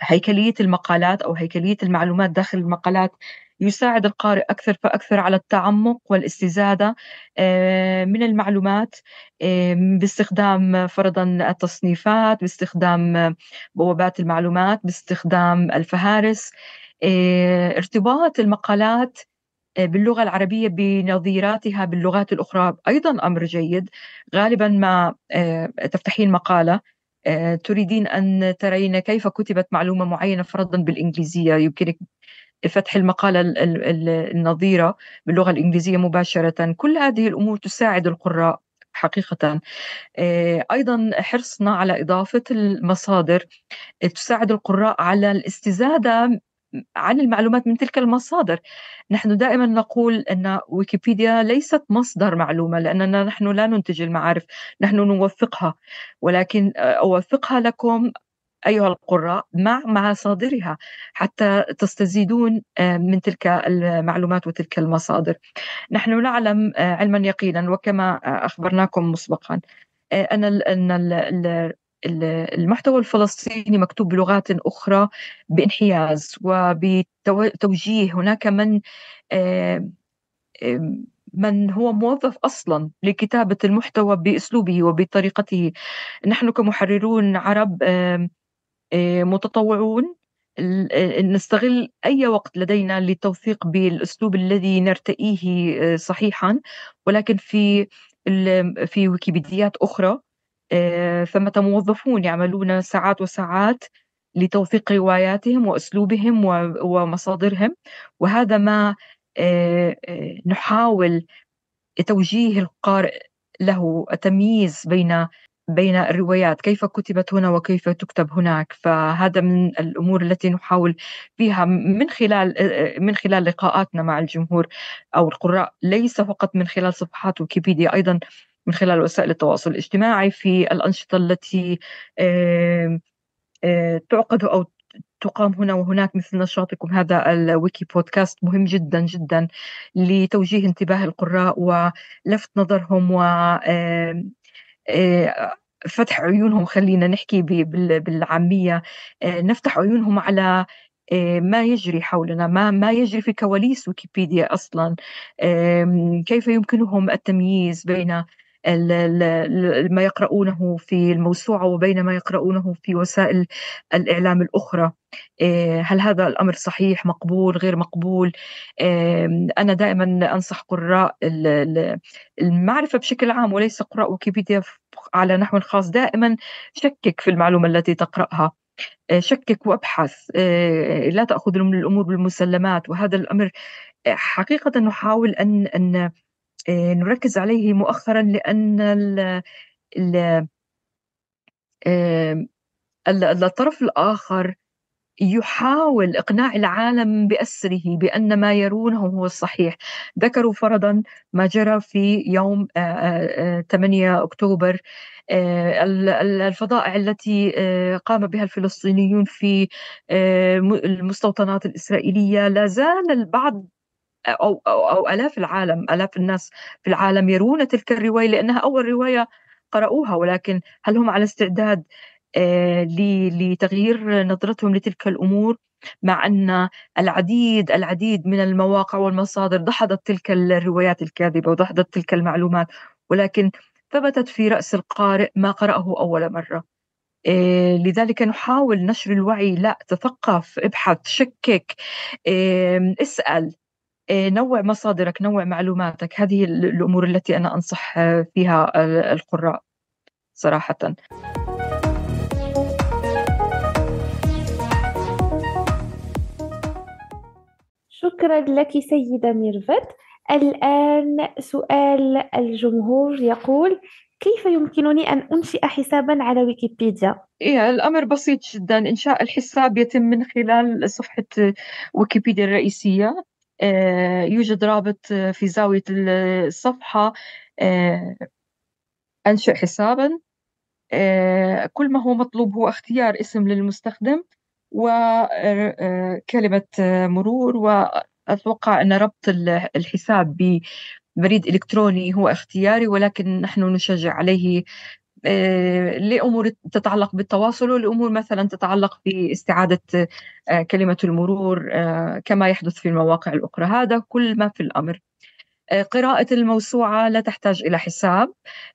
هيكلية المقالات أو هيكلية المعلومات داخل المقالات يساعد القارئ أكثر فأكثر على التعمق والاستزادة آه، من المعلومات آه، باستخدام فرضا التصنيفات باستخدام بوابات المعلومات باستخدام الفهارس آه، ارتباط المقالات باللغة العربية بنظيراتها باللغات الأخرى أيضا أمر جيد. غالبا ما تفتحين مقالة تريدين أن ترين كيف كتبت معلومة معينة فرضا بالإنجليزية. يمكنك فتح المقالة النظيرة باللغة الإنجليزية مباشرة. كل هذه الأمور تساعد القراء حقيقة. آه، أيضا حرصنا على إضافة المصادر. تساعد القراء على الاستزادة عن المعلومات من تلك المصادر. نحن دائما نقول أن ويكيبيديا ليست مصدر معلومة لأننا نحن لا ننتج المعارف نحن نوثقها. ولكن آه، أوثقها لكم أيها القراء مع مصادرها حتى تستزيدون آه، من تلك المعلومات وتلك المصادر. نحن نعلم آه، علما يقينا وكما آه، أخبرناكم مسبقا أن المحتوى الفلسطيني مكتوب بلغات أخرى بانحياز وبتوجيه. هناك من من هو موظف أصلا لكتابة المحتوى بأسلوبه وبطريقته. نحن كمحررون عرب متطوعون. آه، نستغل أي وقت لدينا للتوثيق بالأسلوب الذي نرتئيه آه، صحيحا. ولكن في في ويكيبيديات أخرى ثمة موظفون يعملون ساعات وساعات لتوثيق رواياتهم وأسلوبهم ومصادرهم. وهذا ما نحاول توجيه القارئ له التمييز بين بين الروايات كيف كتبت هنا وكيف تكتب هناك؟ فهذا من الأمور التي نحاول فيها من خلال من خلال لقاءاتنا مع الجمهور أو القراء ليس فقط من خلال صفحات ويكيبيديا أيضا من خلال وسائل التواصل الاجتماعي في الأنشطة التي تعقد أو تقام هنا وهناك مثل نشاطكم. هذا الويكي بودكاست مهم جدا جدا لتوجيه انتباه القراء ولفت نظرهم و آه، فتح عيونهم خلينا نحكي بالعامية. آه، نفتح عيونهم على آه، ما يجري حولنا ما ما يجري في كواليس ويكيبيديا أصلا. كيف يمكنهم التمييز بين ما يقرؤونه في الموسوعة وبين ما يقرؤونه في وسائل الإعلام الأخرى. إيه، هل هذا الأمر صحيح مقبول غير مقبول؟ أنا دائما أنصح قراء المعرفة بشكل عام وليس قراء ويكيبيديا على نحو خاص. دائما شكك في المعلومة التي تقرأها. إيه، شكك وابحث. لا تأخذ الأمور بالمسلمات. وهذا الأمر حقيقة نحاول ان آه، نركز عليه مؤخرا لأن ال ال الطرف الآخر يحاول إقناع العالم بأسره بأن ما يرونه هو الصحيح. ذكروا فرضا ما جرى في يوم 8 آه، آه، أكتوبر الفضائع التي قام بها الفلسطينيون في المستوطنات الإسرائيلية. لا زال البعض أو, أو, أو آلاف العالم آلاف الناس في العالم يرون تلك الرواية لأنها أول رواية قرأوها ولكن هل هم على استعداد آه، لتغيير نظرتهم لتلك الأمور؟ مع أن العديد العديد من المواقع والمصادر دحضت تلك الروايات الكاذبة ودحضت تلك المعلومات ولكن ثبتت في رأس القارئ ما قرأه أول مرة. إيه لذلك نحاول نشر الوعي. لا تثقف ابحث شكك اسأل. نوع مصادرك نوع معلوماتك. هذه الأمور التي أنا أنصح فيها القراء صراحة. شكرا لك سيدة ميرفت. الآن سؤال الجمهور يقول كيف يمكنني أن أنشئ حسابا على ويكيبيديا؟ إيه الأمر بسيط جدا. إنشاء الحساب يتم من خلال صفحة ويكيبيديا الرئيسية. آه، يوجد رابط في زاوية الصفحة آه، أنشئ حسابا. آه، كل ما هو مطلوب هو اختيار اسم للمستخدم وكلمة مرور أتوقع أن ربط الحساب ببريد إلكتروني هو اختياري ولكن نحن نشجع عليه آه، لأمور تتعلق بالتواصل ولأمور مثلا تتعلق باستعادة آه، كلمة المرور آه، كما يحدث في المواقع الأخرى. هذا كل ما في الأمر. قراءة الموسوعة لا تحتاج إلى حساب.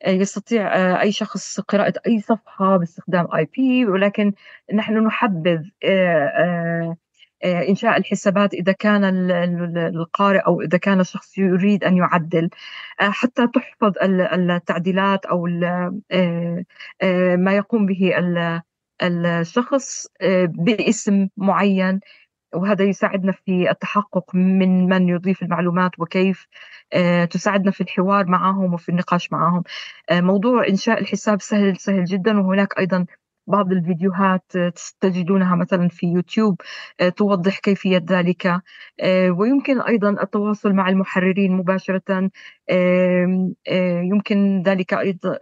يستطيع أي شخص قراءة أي صفحة باستخدام آي بي ولكن نحن نحبذ إنشاء الحسابات إذا كان القارئ أو إذا كان الشخص يريد أن يعدل. حتى تحفظ التعديلات أو ما يقوم به الشخص باسم معين. وهذا يساعدنا في التحقق من من يضيف المعلومات وكيف تساعدنا في الحوار معهم وفي النقاش معهم. موضوع إنشاء الحساب سهل سهل جدا وهناك أيضا بعض الفيديوهات تجدونها مثلا في يوتيوب آه، توضح كيفية ذلك. آه، ويمكن أيضا التواصل مع المحررين مباشرة. آه، يمكن ذلك أيضا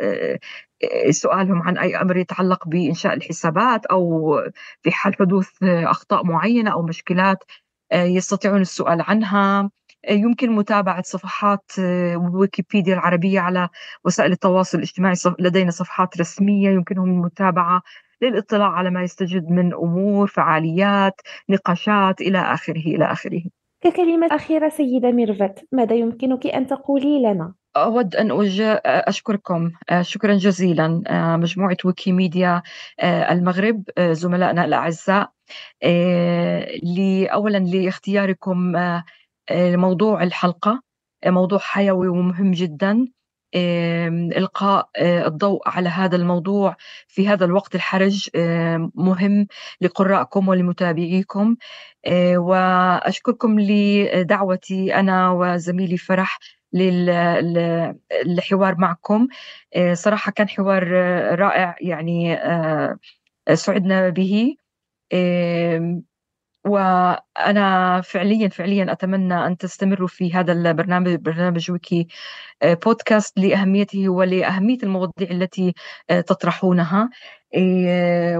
سؤالهم عن أي أمر يتعلق بإنشاء الحسابات أو في حال حدوث أخطاء معينة أو مشكلات يستطيعون السؤال عنها. يمكن متابعة صفحات ويكيبيديا العربية على وسائل التواصل الاجتماعي لدينا صفحات رسمية يمكنهم المتابعة للاطلاع على ما يستجد من أمور فعاليات نقاشات إلى آخره إلى آخره ككلمة أخيرة سيدة ميرفت ماذا يمكنك أن تقولي لنا؟ أود أن أوجه أشكركم شكرا جزيلا مجموعة ويكيميديا المغرب زملائنا الأعزاء أولا لإختياركم موضوع الحلقة موضوع حيوي ومهم جدا. إلقاء آه، الضوء على هذا الموضوع في هذا الوقت الحرج مهم لقرائكم ولمتابعيكم. آه، وأشكركم لدعوتي أنا وزميلي فرح للحوار معكم. آه، صراحة كان حوار رائع يعني سعدنا به. وأنا فعليا فعليا أتمنى أن تستمروا في هذا البرنامج برنامج ويكي آه، بودكاست لأهميته ولأهمية المواضيع التي آه، تطرحونها. آه،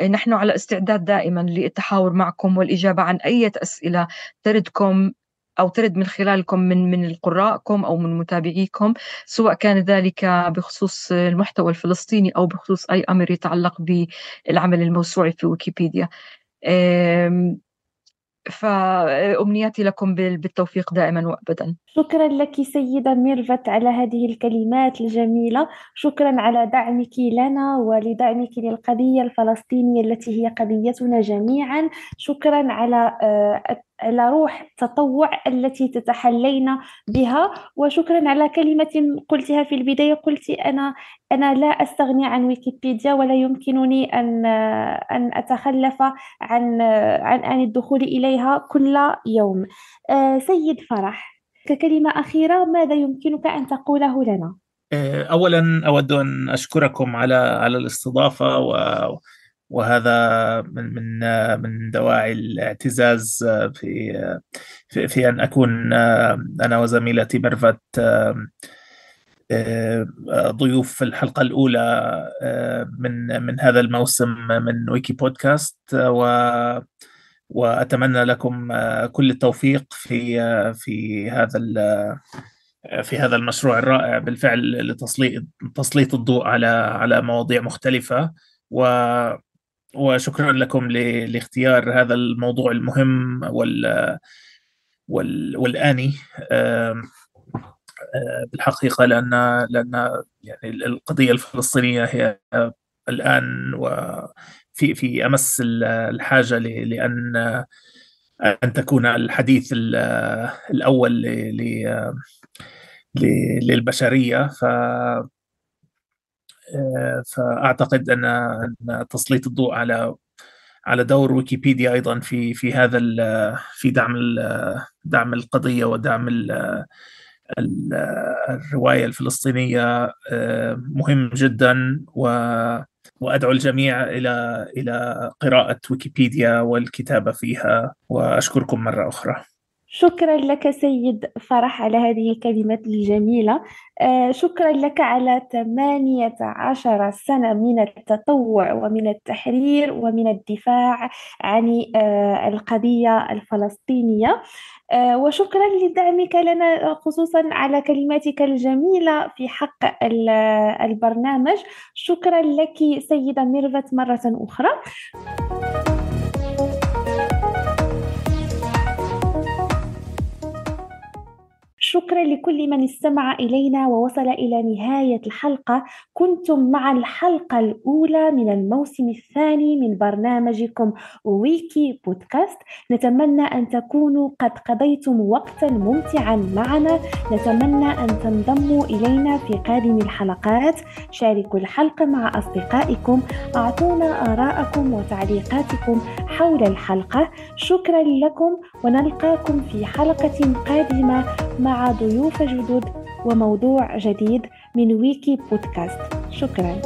ونحن على استعداد دائما للتحاور معكم والإجابة عن أي أسئلة تردكم أو ترد من خلالكم من من قرائكم أو من متابعيكم سواء كان ذلك بخصوص المحتوى الفلسطيني أو بخصوص أي أمر يتعلق بالعمل الموسوعي في ويكيبيديا. فأمنياتي لكم بالتوفيق دائما وأبدا. شكرا لك سيدة ميرفت على هذه الكلمات الجميلة. شكرا على دعمك لنا ولدعمك للقضية الفلسطينية التي هي قضيتنا جميعا. شكرا على آه، على روح التطوع التي تتحلين بها. وشكرا على كلمة قلتها في البداية. قلت أنا أنا لا أستغني عن ويكيبيديا ولا يمكنني أن أن أتخلف عن عن أن الدخول إليها كل يوم. آه، سيد فرح ككلمة أخيرة ماذا يمكنك أن تقوله لنا؟ آه، أولا أود أن أشكركم على على الاستضافة و وهذا من من من دواعي الاعتزاز في في, في أن أكون أنا وزميلتي ميرفت ضيوف في الحلقة الأولى من من هذا الموسم من ويكي بودكاست و وأتمنى لكم كل التوفيق في في هذا في هذا المشروع الرائع بالفعل لتسليط تسليط الضوء على على مواضيع مختلفة. و وشكرا لكم لاختيار هذا الموضوع المهم وال والآني. بالحقيقة لأن لأن يعني القضية الفلسطينية هي الآن وفي في أمس الحاجة لأن أن تكون الحديث الأول للبشرية. ف فاعتقد أن تسليط الضوء على على دور ويكيبيديا أيضا في في هذا في دعم دعم القضية ودعم الرواية الفلسطينية مهم جدا. و وأدعو الجميع إلى إلى قراءة ويكيبيديا والكتابة فيها وأشكركم مرة أخرى. شكرا لك سيد فرح على هذه الكلمات الجميلة. آه، شكرا لك على 18 سنة من التطوع ومن التحرير ومن الدفاع عن آه، القضية الفلسطينية. آه، وشكرا لدعمك لنا خصوصا على كلماتك الجميلة في حق البرنامج. شكرا لك سيدة ميرفت مرة أخرى. شكرا لكل من استمع إلينا ووصل إلى نهاية الحلقة. كنتم مع الحلقة الأولى من الموسم الثاني من برنامجكم ويكي بودكاست. نتمنى أن تكونوا قد قضيتم وقتا ممتعا معنا. نتمنى أن تنضموا إلينا في قادم الحلقات. شاركوا الحلقة مع أصدقائكم. أعطونا آراءكم وتعليقاتكم حول الحلقة. شكرا لكم. ونلقاكم في حلقة قادمة مع ضيوف جدد وموضوع جديد من ويكي بودكاست. شكرا.